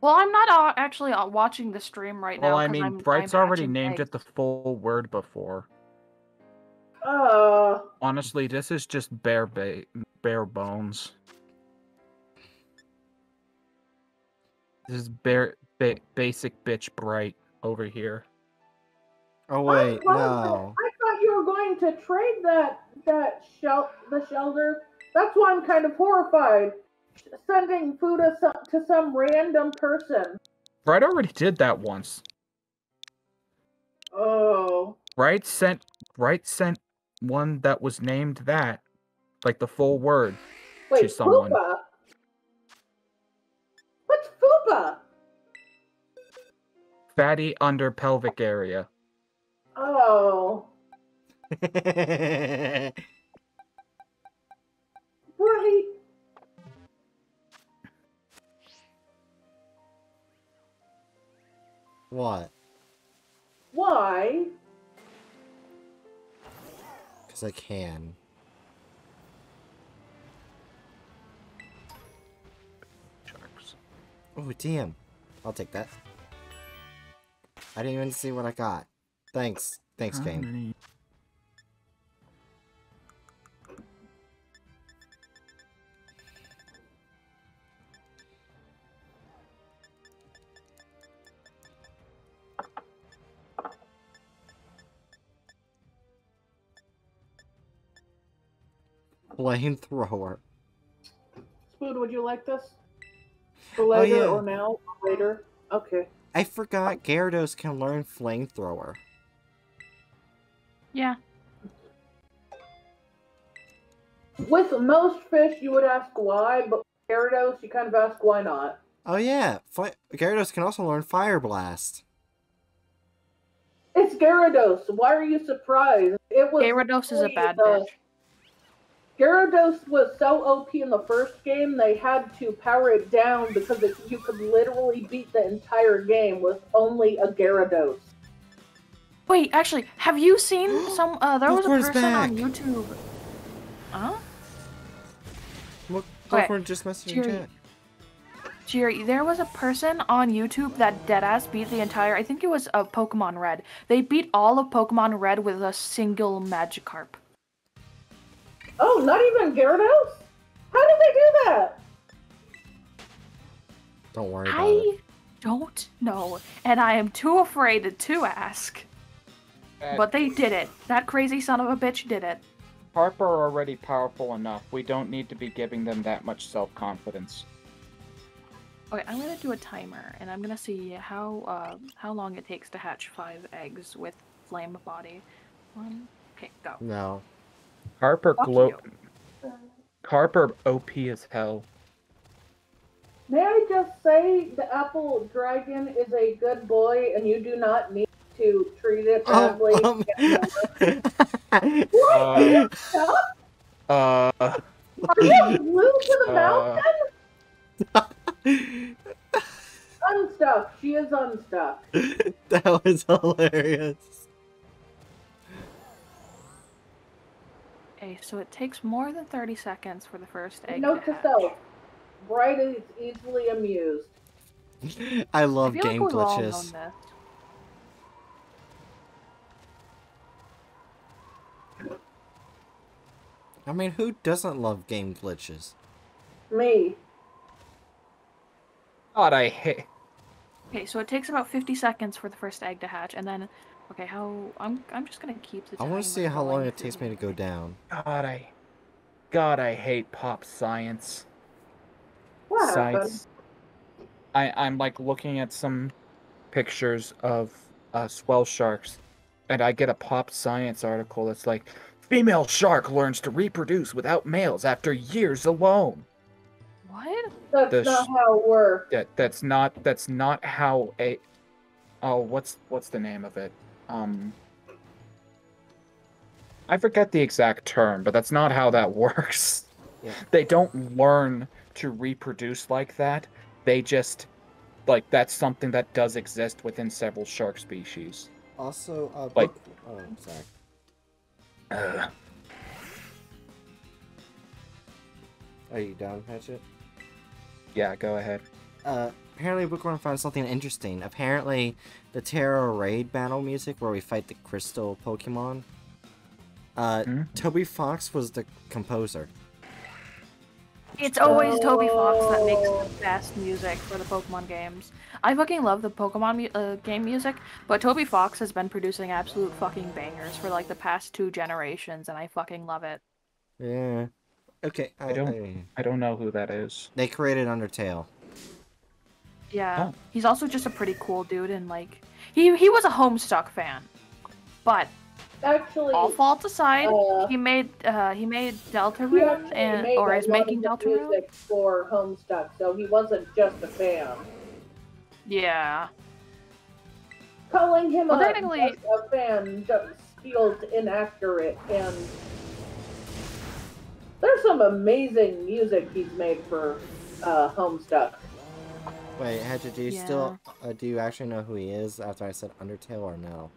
Well, I'm not uh, actually uh, watching the stream right now. Well, I mean, I'm, Bright's I'm already named eggs. it the full word before. Uh, Honestly, this is just bare ba- bare bones. This is bare ba- basic bitch Bright over here. Oh wait, I thought- no. I thought you were going to trade that that shel- the shelter. That's why I'm kind of horrified. Sending food to some, to some random person. Bright already did that once. Oh. Bright sent Bright sent one that was named that, like the full word. Wait, someone. Fupa? What's Fupa? Fatty under pelvic area. Oh. Right. what? Why? Because I can. Sharks. Oh, damn. I'll take that. I didn't even see what I got. Thanks. Thanks, How game. many- Flamethrower. Spoon, would you like this? For oh, later Oh, yeah. or now? Or later? Okay. I forgot Gyarados can learn Flamethrower. Yeah. With most fish, you would ask why, but Gyarados, you kind of ask why not. Oh yeah, Fi- Gyarados can also learn Fire Blast. It's Gyarados. Why are you surprised? It was Gyarados is a bad the- bitch. Gyarados was so OP in the first game, they had to power it down because it, you could literally beat the entire game with only a Gyarados. Wait, actually, have you seen some? Uh, there was a Bookworm's person on back. YouTube. Huh? Look, Okay, Pokemon just messaged in Jiri. chat. Jiri, there was a person on YouTube that deadass beat the entire. I think it was uh, Pokemon Red. They beat all of Pokemon Red with a single Magikarp. Oh, not even Gyarados? How did they do that? Don't worry about it. I don't know, and I am too afraid to ask. But they did it. That crazy son of a bitch did it. Harper are already powerful enough. We don't need to be giving them that much self confidence. Okay, I'm gonna do a timer, and I'm gonna see how uh, how long it takes to hatch five eggs with flame body. One, okay, go. No. Harper Fuck glow. Harper OP as hell. May I just say the Apple Dragon is a good boy and you do not need to treat it badly. Oh, um, What? Stop? Uh, Are you glued to the Uh. mountain? Unstuck. She is unstuck. that was hilarious. Okay, so it takes more than 30 seconds for the first egg Note to to hatch. self. Bright is easily amused. I I love feel game like we've all known glitches. this. I mean, who doesn't love game glitches? Me. God, I hate. Okay, so it takes about 50 seconds for the first egg to hatch, and then, okay, how I'm I'm just gonna keep the. I want to see how long it takes me to go down. God, I. God, I hate pop science. What? Science. I I'm like looking at some pictures of uh, swell sharks, and I get a pop science article that's like, female shark learns to reproduce without males after years alone. What? That's the not how it works. That that's not that's not how a. Oh, what's what's the name of it? Um. I forget the exact term, but that's not how that works. Yeah. They don't learn to reproduce like that. They just like that's something that does exist within several shark species. Also, uh, Like- oh, I'm sorry. Ugh. Are you done, Hatchet? Yeah, go ahead. Uh, apparently Bookworm found something interesting. Apparently, the Tera Raid battle music where we fight the crystal Pokemon, uh, Hmm? Toby Fox was the composer. It's always Toby Fox that makes Oh. the best music for the Pokemon games. I fucking love the Pokemon mu- uh, game music, but Toby Fox has been producing absolute fucking bangers for like the past two generations, and I fucking love it. Yeah. Okay. I, I don't- I- I don't know who that is. They created Undertale. Yeah, Oh. he's also just a pretty cool dude, and like he he was a Homestuck fan, but Actually, all faults aside, uh, he made uh he made he Deltarune actually and made or is lot of making the Deltarune. for Homestuck, so he wasn't just a fan. Yeah. Calling him Well, a, technically- just a fan just feels inaccurate, and there's some amazing music he's made for uh, Homestuck. Wait, Hatchet, do you still uh, do you actually know who he is after I said Undertale or no?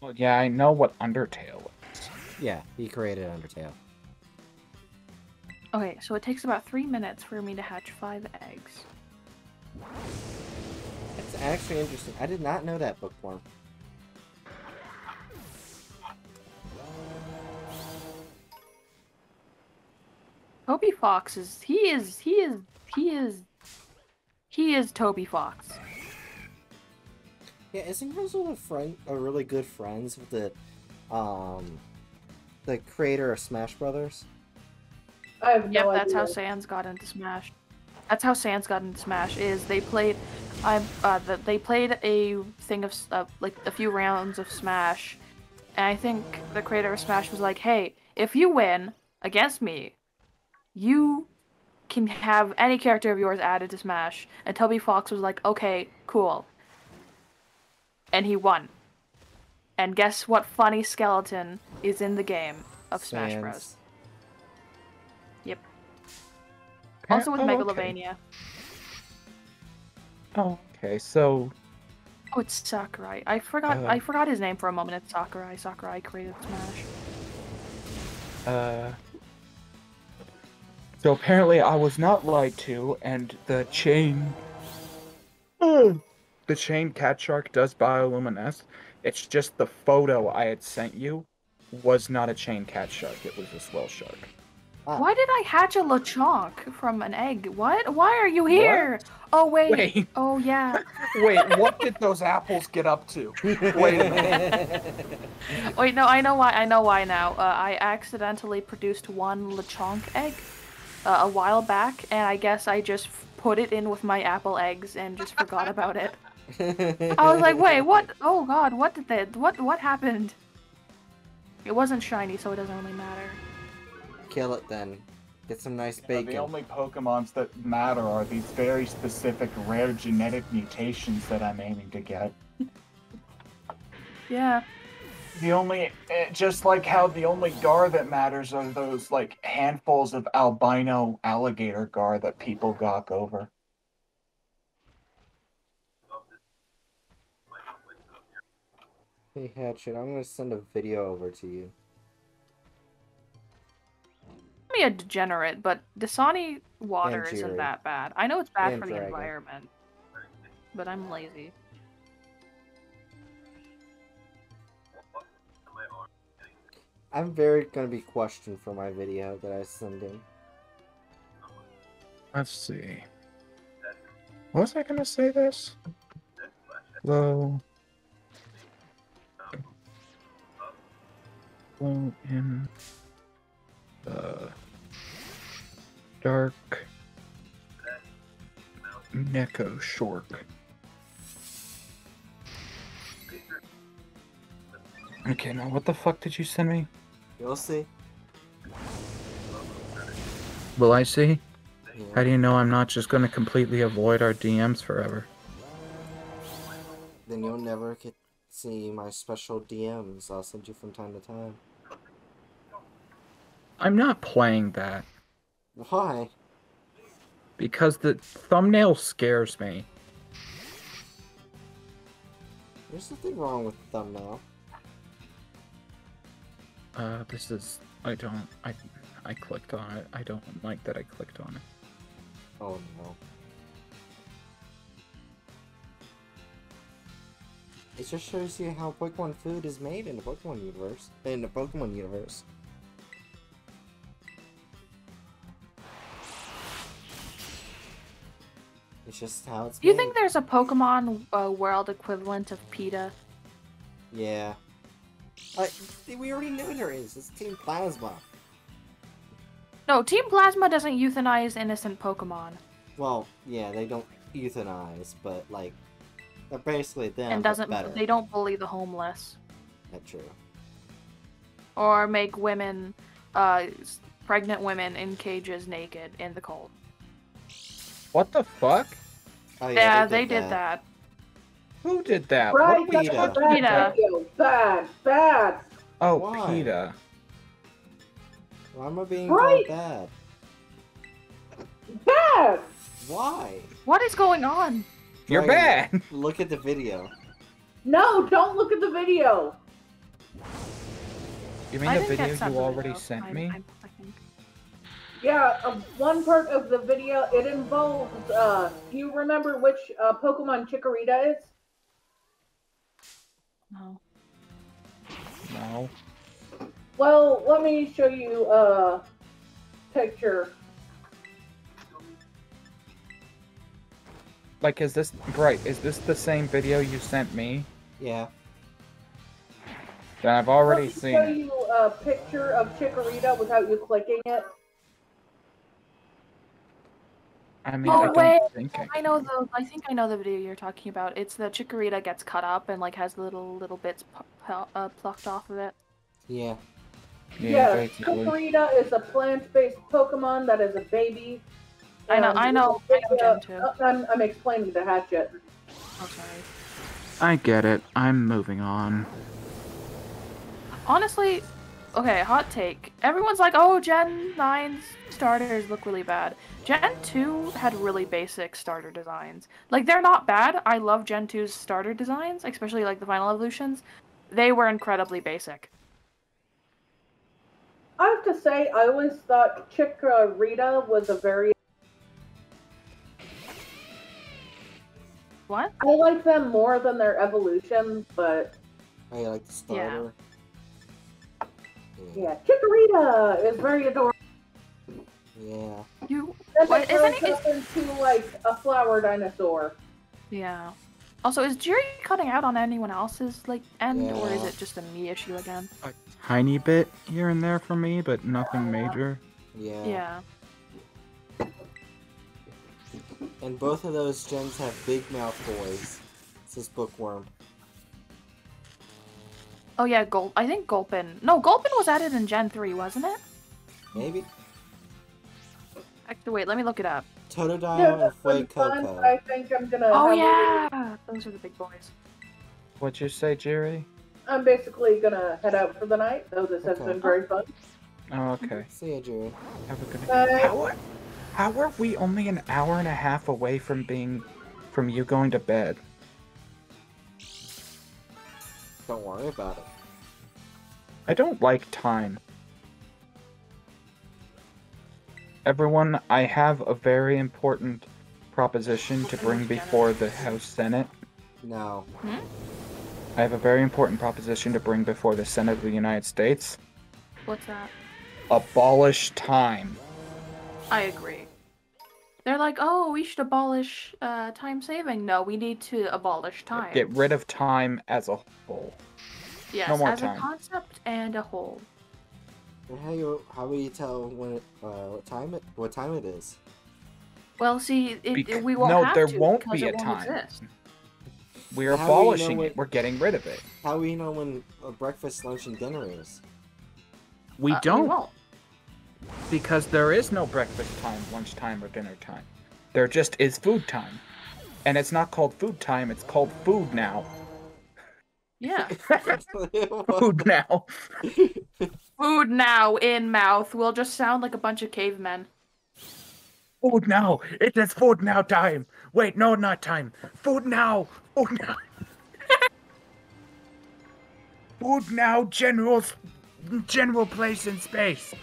Well, yeah, I know what Undertale is. Yeah, he created Undertale. Okay, so it takes about three minutes for me to hatch five eggs. It's actually interesting. I did not know that bookworm. Toby Fox is he is he is he is he is Toby Fox. Yeah, isn't he also a friend, a really good friends with the, um, the creator of Smash Brothers? I have Yep, no that's how idea. Sans got into Smash. That's how Sans got into Smash. Is they played, I uh, the, they played a thing of uh, like a few rounds of Smash, and I think the creator of Smash was like, "Hey, if you win against me, you can have any character of yours added to Smash." And Toby Fox was like, "Okay, cool," and he won. And guess what funny skeleton is in the game of Smash Sans. Bros? Also with Oh, okay. Oh, okay. So Oh, it's Sakurai. I forgot. Uh. I forgot his name for a moment. It's Sakurai. Sakurai created Smash. Uh, so apparently I was not lied to, and the chain, the chain cat shark does bioluminesce. It's just the photo I had sent you was not a chain cat shark. It was a swell shark. Ah. Why did I hatch a Lechonk from an egg? What? Why are you here? Oh wait. Wait, Oh yeah. wait. What did those apples get up to? Wait a minute. Wait, no, I know why. I know why now. Uh, I accidentally produced one Lechonk egg uh, a while back, and I guess I just f- put it in with my apple eggs and just forgot about it. I was like, wait, what? Oh god, what did they? What? What happened? It wasn't shiny, so it doesn't really matter. Kill it then. Get some nice bacon. the only Pokemons that matter are these very specific rare genetic mutations that I'm aiming to get. Yeah. The only, eh, just like how the only gar that matters are those like handfuls of albino alligator gar that people gawk over. Hey Hatchet, I'm gonna send a video over to you. me a degenerate, but Dasani water isn't that bad. I know it's bad And for the environment, but I'm lazy. I'm very gonna be questioned for my video that I send in. Let's see. What was I gonna say this? Low. Low in the dark Neko Shork. Okay, now what the fuck did you send me? You'll see. Will I see? Yeah. How do you know I'm not just gonna completely avoid our DMs forever? Then you'll never get see my special DMs I'll send you from time to time. I'm not playing that Why? because the thumbnail scares me. There's nothing wrong with the thumbnail. Uh, this is. I don't. I. I clicked on it. I don't like that I clicked on it. Oh no. It just shows you how Pokemon food is made in the Pokemon universe. In the Pokemon universe. It's just how it's Do you made. think there's a Pokemon uh, world equivalent of PETA? Yeah. I, we already know there is. It's Team Plasma. No, Team Plasma doesn't euthanize innocent Pokemon, Well, yeah, they don't euthanize, but like, they're basically them. and doesn't better. they don't bully the homeless That's true. or make women, uh, pregnant women in cages naked in the cold. What the fuck? Oh Yeah, they did that. Who did that? Right, what are PETA. talking bad about? video. Bad, bad. Oh, Why? PETA. Why am I being Right. called bad? Bad. Why? What is going on? You're Dragon, bad. Look at the video. No, don't look at the video. You mean I the video you already video. sent I- me? I- I think. Yeah, uh, one part of the video it involves. Uh, do you remember which uh, Pokemon Chikorita is? No. No. Well, let me show you a picture. Like, is this right? Is this the same video you sent me? Yeah. Then I've already let me seen show it. you a picture of Chikorita without you clicking it. I mean, Oh, I wait. think I. I know the. I think I know the video you're talking about. It's the Chikorita gets cut up and like has little little bits pu- pu- uh, plucked off of it. Yeah. Yeah, Yeah. Chikorita is a plant-based Pokemon that is a baby. I know- And I know- the I know Gen video- uh, I'm, I'm explaining the Hatchet. Oh sorry. I get it. I'm moving on. Honestly, okay, hot take. Everyone's like, oh, Gen 9's starters look really bad. Gen 2 had really basic starter designs. Like, they're not bad. I love Gen 2's starter designs, especially like the final evolutions. They were incredibly basic. I have to say, I always thought Chikorita was a very. What? I like them more than their evolutions, but I like the starter. yeah, Chikorita is very adorable. Yeah. You. Then What, it isn't grows it- up into like a flower dinosaur. Yeah. Also, is Jiri cutting out on anyone else's like end, or is it just a me issue again? A tiny bit here and there for me, but nothing major. Yeah. Yeah. And both of those gens have big mouth boys. Says Bookworm. Oh yeah, Gulp. I think Gulpin. No, Gulpin was added in Gen 3, wasn't it? Maybe. Actually, wait. Let me look it up. Totodile Yeah, and that's Flay fun. Coco. I think I'm gonna. Oh have a- yeah, those are the big boys. What'd you say, Jiri? I'm basically gonna head out for the night. Though this has been very fun. Oh, okay. See ya, Jiri. Have a good night. How are, how are we only an hour and a half away from being, from you going to bed? Don't worry about it. I don't like time. Everyone, I have a very important proposition to bring before the House Senate. No. Hmm? I have a very important proposition to bring before the Senate of the United States. What's that? Abolish time. I agree. They're like, oh, we should abolish uh, time saving. No, we need to abolish time. Get rid of time as a whole. yes, no more as time. a concept and a whole. And how you how will you tell when it, uh what time it what time it is? Well, see, it, Bec- it- we won't no, have there to won't be a won't time. exist. We're How will you know abolishing what- it. We're getting rid of it. How do you know when uh, breakfast, lunch, and dinner is? We Uh, don't won't. Because there is no breakfast time, lunch time, or dinner time. There just is food time. And it's not called food time, it's called food now. Yeah. Food now. Food now in mouth. We'll just sound like a bunch of cavemen. Food now. It is food now time. Wait, no, not time. Food now. Food now. food now, general, general place in space.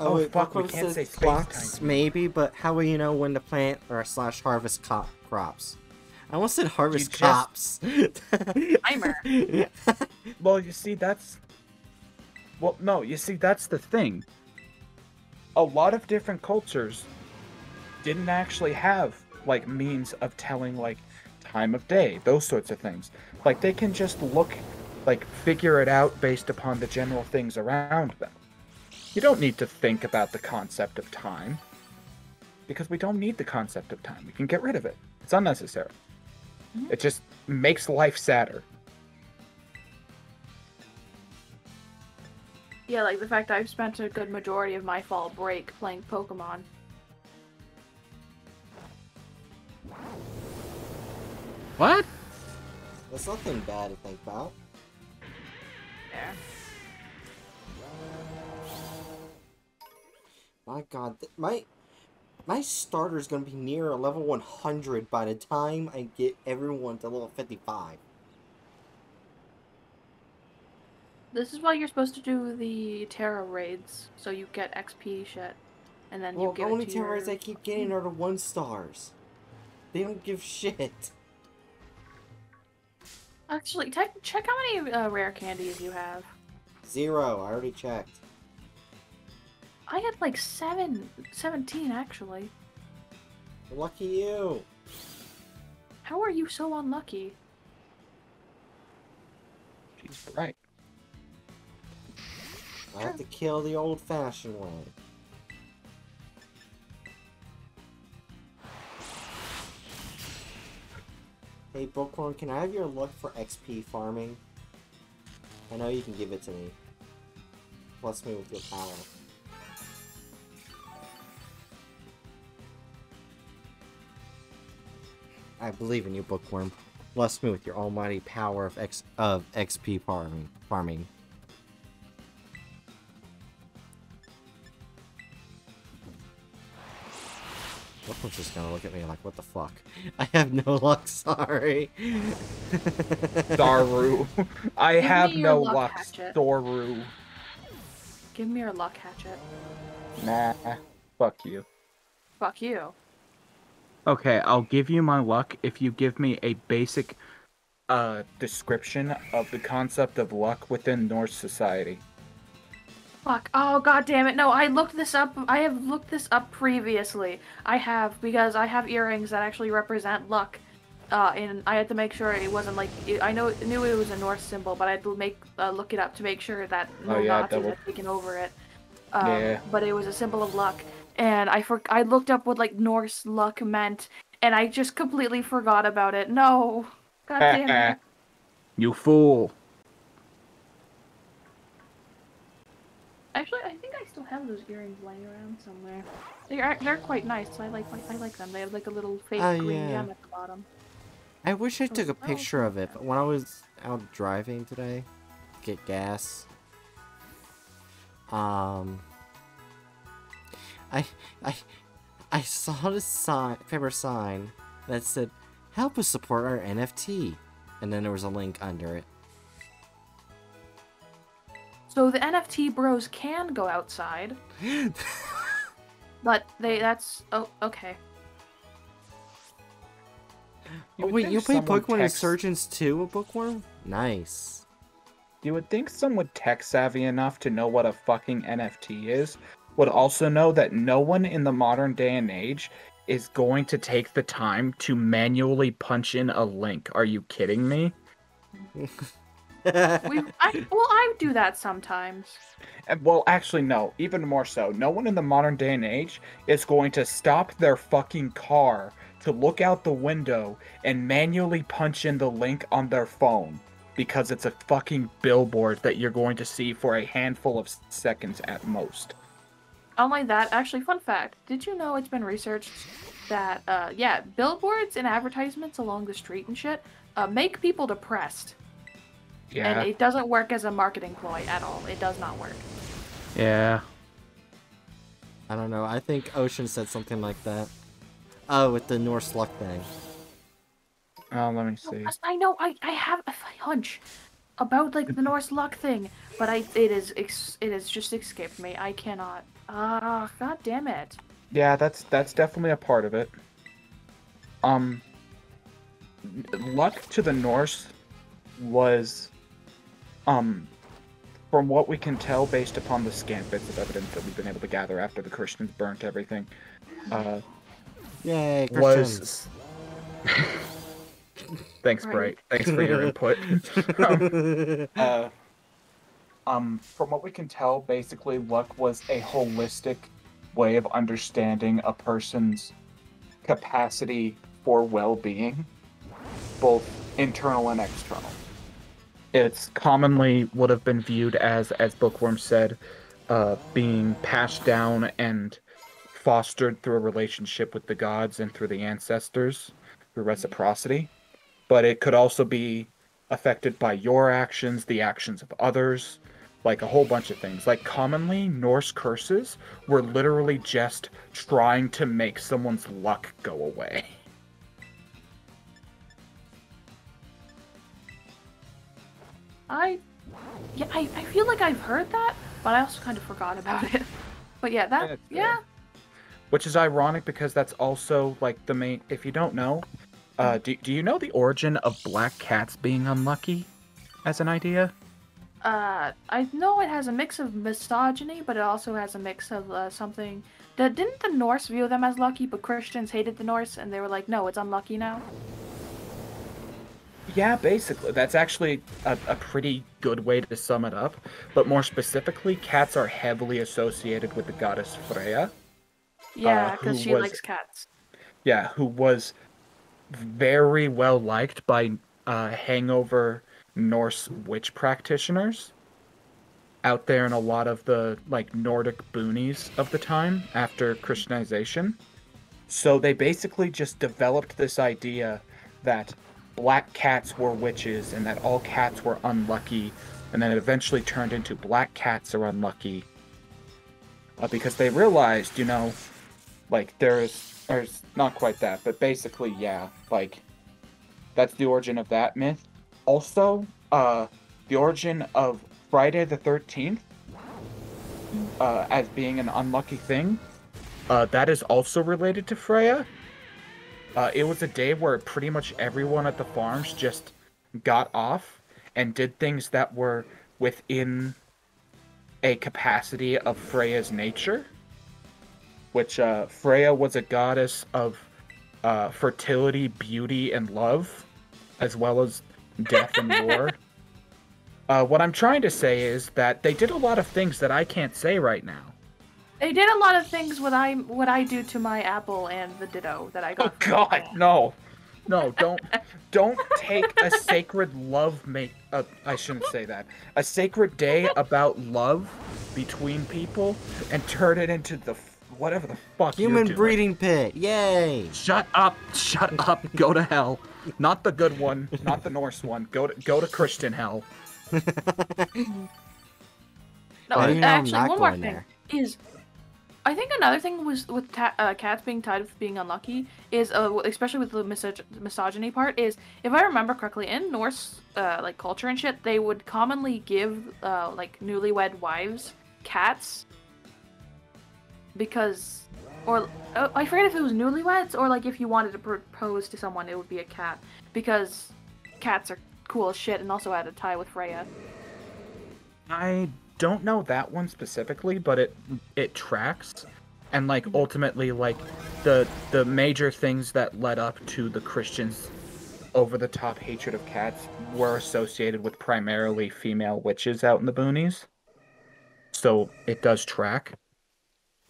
Oh, oh, wait, fuck, we can't say space clocks, time. maybe, but how will you know when to plant or slash harvest co- crops? I almost said harvest just- cops. Timer. Well, you see, that's. Well, no, you see, that's the thing. A lot of different cultures didn't actually have, like, means of telling, like, time of day, those sorts of things. Like, they can just look, like, figure it out based upon the general things around them. You don't need to think about the concept of time. Because we don't need the concept of time. We can get rid of it. It's unnecessary. Mm-hmm. It just makes life sadder. Yeah, like the fact I've spent a good majority of my fall break playing Pokemon. What? There's nothing bad to think about. There. My god, th- my my is gonna be near a level 100 by the time I get everyone to level 55. This is why you're supposed to do the Tera raids, so you get XP shit, and then Well, you the give only it to terrors your... I keep getting are the one stars. They don't give shit. Actually, check check how many uh, rare candies you have. Zero, I already checked. I had like seven, 17 actually. Lucky you. How are you so unlucky? She's right. I have to kill the old fashioned way. Hey, Bookworm, can I have your luck for XP farming? I know you can give it to me. Bless me with your power. I believe in you, Bookworm. Bless me with your almighty power of X of XP farming. farming. Bookworm's just gonna look at me like, what the fuck? I have no luck, sorry. Daru. I Give have no luck, luck Give me your luck hatchet. Nah. Fuck you. Fuck you. Okay, I'll give you my luck if you give me a basic uh description of the concept of luck within Norse society. Fuck. Oh god damn it. No, I looked this up. I have looked this up previously. I have because I have earrings that actually represent luck. Uh, and I had to make sure it wasn't like it, I know knew it was a Norse symbol, but I had to make uh, look it up to make sure that no Oh, yeah, Nazis double- had taken over it. Um, Yeah. But it was a symbol of luck, and I for I looked up what like Norse luck meant, and I just completely forgot about it. No, god damn it. You fool. Actually, I think I still have those earrings laying around somewhere. They are they're quite nice. I like I like them. They have like a little fake Oh, green yeah. gem at the bottom. I wish I took a Oh, picture of it, but when I was out driving today to get gas, um, I, I, I saw this sign, paper sign that said, "Help us support our NFT," and then there was a link under it. So the NFT bros can go outside, but they that's oh okay. oh You would oh, wait, you play someone Pokemon text- Insurgence too, a bookworm? Nice. You would think someone tech savvy enough to know what a fucking NFT is would also know that no one in the modern day and age is going to take the time to manually punch in a link. Are you kidding me? We I well I do that sometimes. And, well, actually, no. Even more so. No one in the modern day and age is going to stop their fucking car to look out the window and manually punch in the link on their phone because it's a fucking billboard that you're going to see for a handful of seconds at most. Unlike that, actually, fun fact: Did you know it's been researched that uh yeah billboards and advertisements along the street and shit uh, make people depressed, Yeah. and it doesn't work as a marketing ploy at all. It does not work. Yeah. I don't know. I think Ocean said something like that. Oh, with the Norse luck thing. Oh, let me see. I know. I, I have a hunch about like the Norse luck thing, but I it is ex- it has just escaped me. I cannot. Ah, god damn it. Yeah, that's that's definitely a part of it. Um, luck to the Norse was, um, from what we can tell, based upon the scant bits of evidence that we've been able to gather after the Christians burnt everything, uh, Yay, Christians. was. Thanks, Right. Bright. Thanks for your input. Um, uh, um, from what we can tell, basically, luck was a holistic way of understanding a person's capacity for well-being, both internal and external. It's commonly would have been viewed as, as Bookworm said, uh, being passed down and fostered through a relationship with the gods and through the ancestors, through reciprocity. But it could also be affected by your actions, the actions of others, like a whole bunch of things. Like commonly, Norse curses were literally just trying to make someone's luck go away. I yeah, I, I feel like I've heard that, but I also kind of forgot about it. But yeah, that That's yeah. Which is ironic because that's also like the main. If you don't know, uh, do, do you know the origin of black cats being unlucky as an idea? Uh, I know it has a mix of misogyny, but it also has a mix of uh, something. That didn't the Norse view them as lucky, but Christians hated the Norse, and they were like, "No, it's unlucky now." Yeah, basically. That's actually a, a pretty good way to sum it up. But more specifically, cats are heavily associated with the goddess Freya. Yeah, because she was- likes cats. Yeah, who was very well liked by uh, hangover Norse witch practitioners out there in a lot of the like Nordic boonies of the time after Christianization. So they basically just developed this idea that black cats were witches and that all cats were unlucky, and then it eventually turned into black cats are unlucky uh, because they realized, you know, Like there's there's not quite that, but basically yeah, like that's the origin of that myth. Also, uh the origin of Friday the 13th uh, as being an unlucky thing. Uh, that is also related to Freya. Uh, it was a day where pretty much everyone at the farms just got off and did things that were within a capacity of Freya's nature. Which uh, Freya was a goddess of uh, fertility, beauty, and love, as well as death and war. Uh, what I'm trying to say is that they did a lot of things that I can't say right now. They did a lot of things what I what I do to my apple and the ditto that I got. Oh God, no, no! Don't, don't take a sacred love make. Uh, I shouldn't say that. A sacred day about love between people and turn it into the whatever the fuck. you're Human doing. breeding pit. Yay. Shut up! Shut up! Go to hell. Not the good one. Not the Norse one. Go to go to Christian hell. No, Why do you know actually, one more thing there? is, I think another thing was with ta- uh, cats being tied with being unlucky is, uh, especially with the misog- misogyny part, is if I remember correctly, in Norse uh, like culture and shit, they would commonly give uh, like newlywed wives cats because, or uh, I forget if it was newlyweds or like if you wanted to propose to someone, it would be a cat because cats are cool as shit and also had a tie with Freya. I don't know that one specifically, but it it tracks, and like ultimately, like the the major things that led up to the Christians' over the top hatred of cats were associated with primarily female witches out in the boonies. So it does track.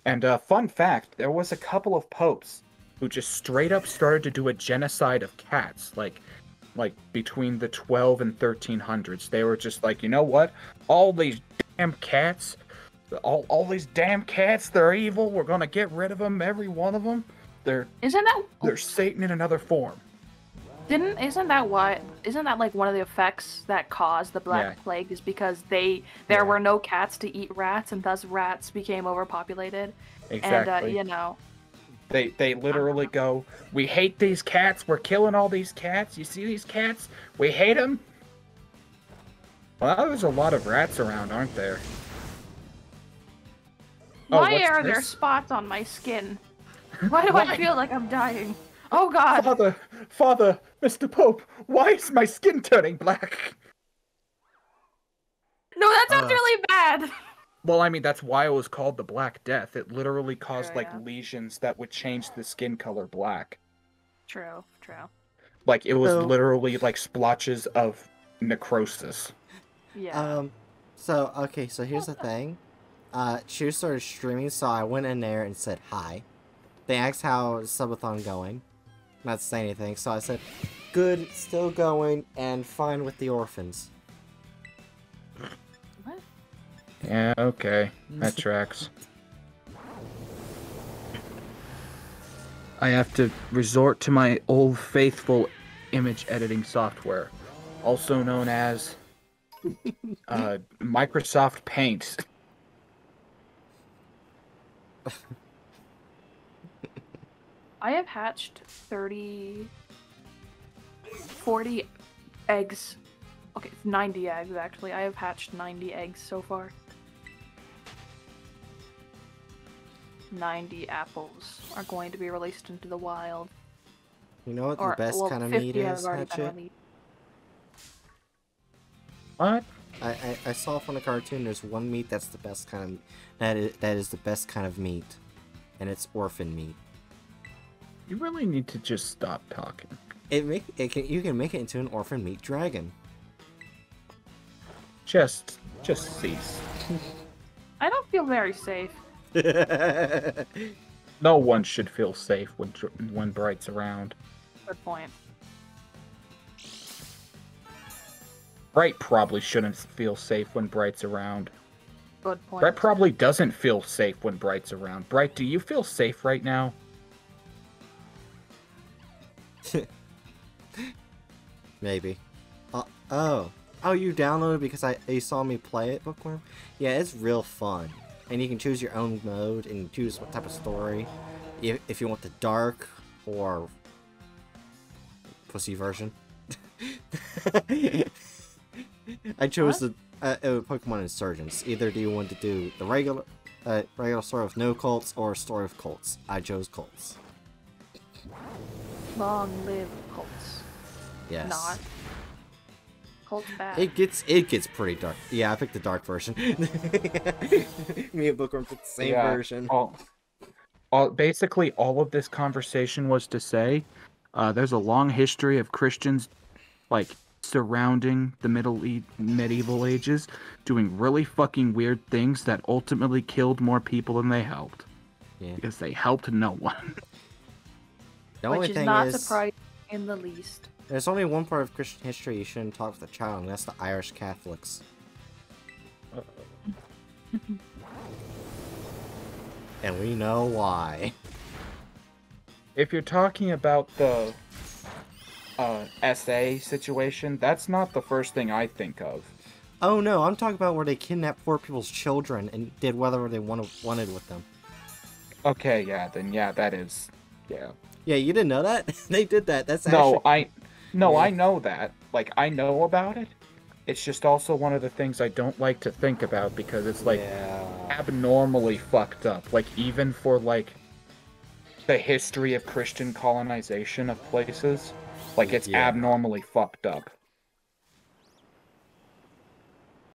And uh, fun fact, there was a couple of popes who just straight up started to do a genocide of cats, like like between the 12 and 1300s. They were just like, you know what? All these damn cats, all, all these damn cats, they're evil. We're gonna get rid of them, every one of them. They're Isn't that they're Satan in another form. Didn't isn't that why isn't that like one of the effects that caused the black Yeah. plague is because they there Yeah. were no cats to eat rats and thus rats became overpopulated Exactly. and uh, you know They they literally go, "We hate these cats. We're killing all these cats. You see these cats? We hate them." Well, there's a lot of rats around, aren't there? Oh, why what's are there spots on my skin? Why do? I feel like I'm dying? Oh God! Father, Father, Mr. Pope, why is my skin turning black? No, that sounds Uh. really bad. Well, I mean, that's why it was called the Black Death. It literally caused Sure, like yeah. lesions that would change the skin color black. True, true. Like it was So- literally like splotches of necrosis. Yeah. Um, so okay, so here's the thing. Uh, she started streaming, so I went in there and said hi. They asked how subathon going. Not to say anything, so I said, "Good, still going, and fine with the orphans." what? Yeah, okay, that tracks. I have to resort to my old faithful image editing software, also known as uh, Microsoft Paint. I have hatched 30 40 eggs. Okay, 90 eggs actually. I have hatched 90 eggs so far. 90 apples are going to be released into the wild. You know what the Or best well, kind of meat is, Hatchet? What? I, I I saw from the cartoon. There's one meat that's the best kind of that is that is the best kind of meat, and it's orphan meat. You really need to just stop talking. It make it can you can make it into an orphan meat dragon. Just, just cease. I don't feel very safe. No one should feel safe when when Bright's around. Good point. Bright probably shouldn't feel safe when Bright's around. Good point. Bright probably doesn't feel safe when Bright's around. Bright, do you feel safe right now? Maybe. Uh, oh. Oh, you downloaded because I you saw me play it, Bookworm? Yeah, it's real fun. And you can choose your own mode and choose what type of story. if, if you want the dark or pussy version. I chose the uh, uh, Pokemon Insurgence. Either do you want to do the regular, uh, regular story with no cults or story of cults? I chose cults. Long live Colts. Yes. Not. Colts bad. It gets it gets pretty dark. Yeah, I picked the dark version. Me and Bookworm picked the same Yeah. version. all, all basically all of this conversation was to say uh, there's a long history of Christians like surrounding the middle e- medieval ages doing really fucking weird things that ultimately killed more people than they helped Yeah. because they helped no one. The only which is thing not is, surprising in the least. There's only one part of Christian history you shouldn't talk with a child, and that's the Irish Catholics. and we know why. if you're talking about the uh, SA situation, that's not the first thing I think of. Oh no, I'm talking about where they kidnapped poor people's children and did whatever they wanted, wanted with them. Okay, yeah, then yeah, that is, yeah. Yeah, you didn't know that? they did that. That's No, actually... I, no, Yeah. I know that. Like, I know about it. It's just also one of the things I don't like to think about because it's like yeah. abnormally fucked up. Like even for like the history of Christian colonization of places, like it's Yeah. abnormally fucked up.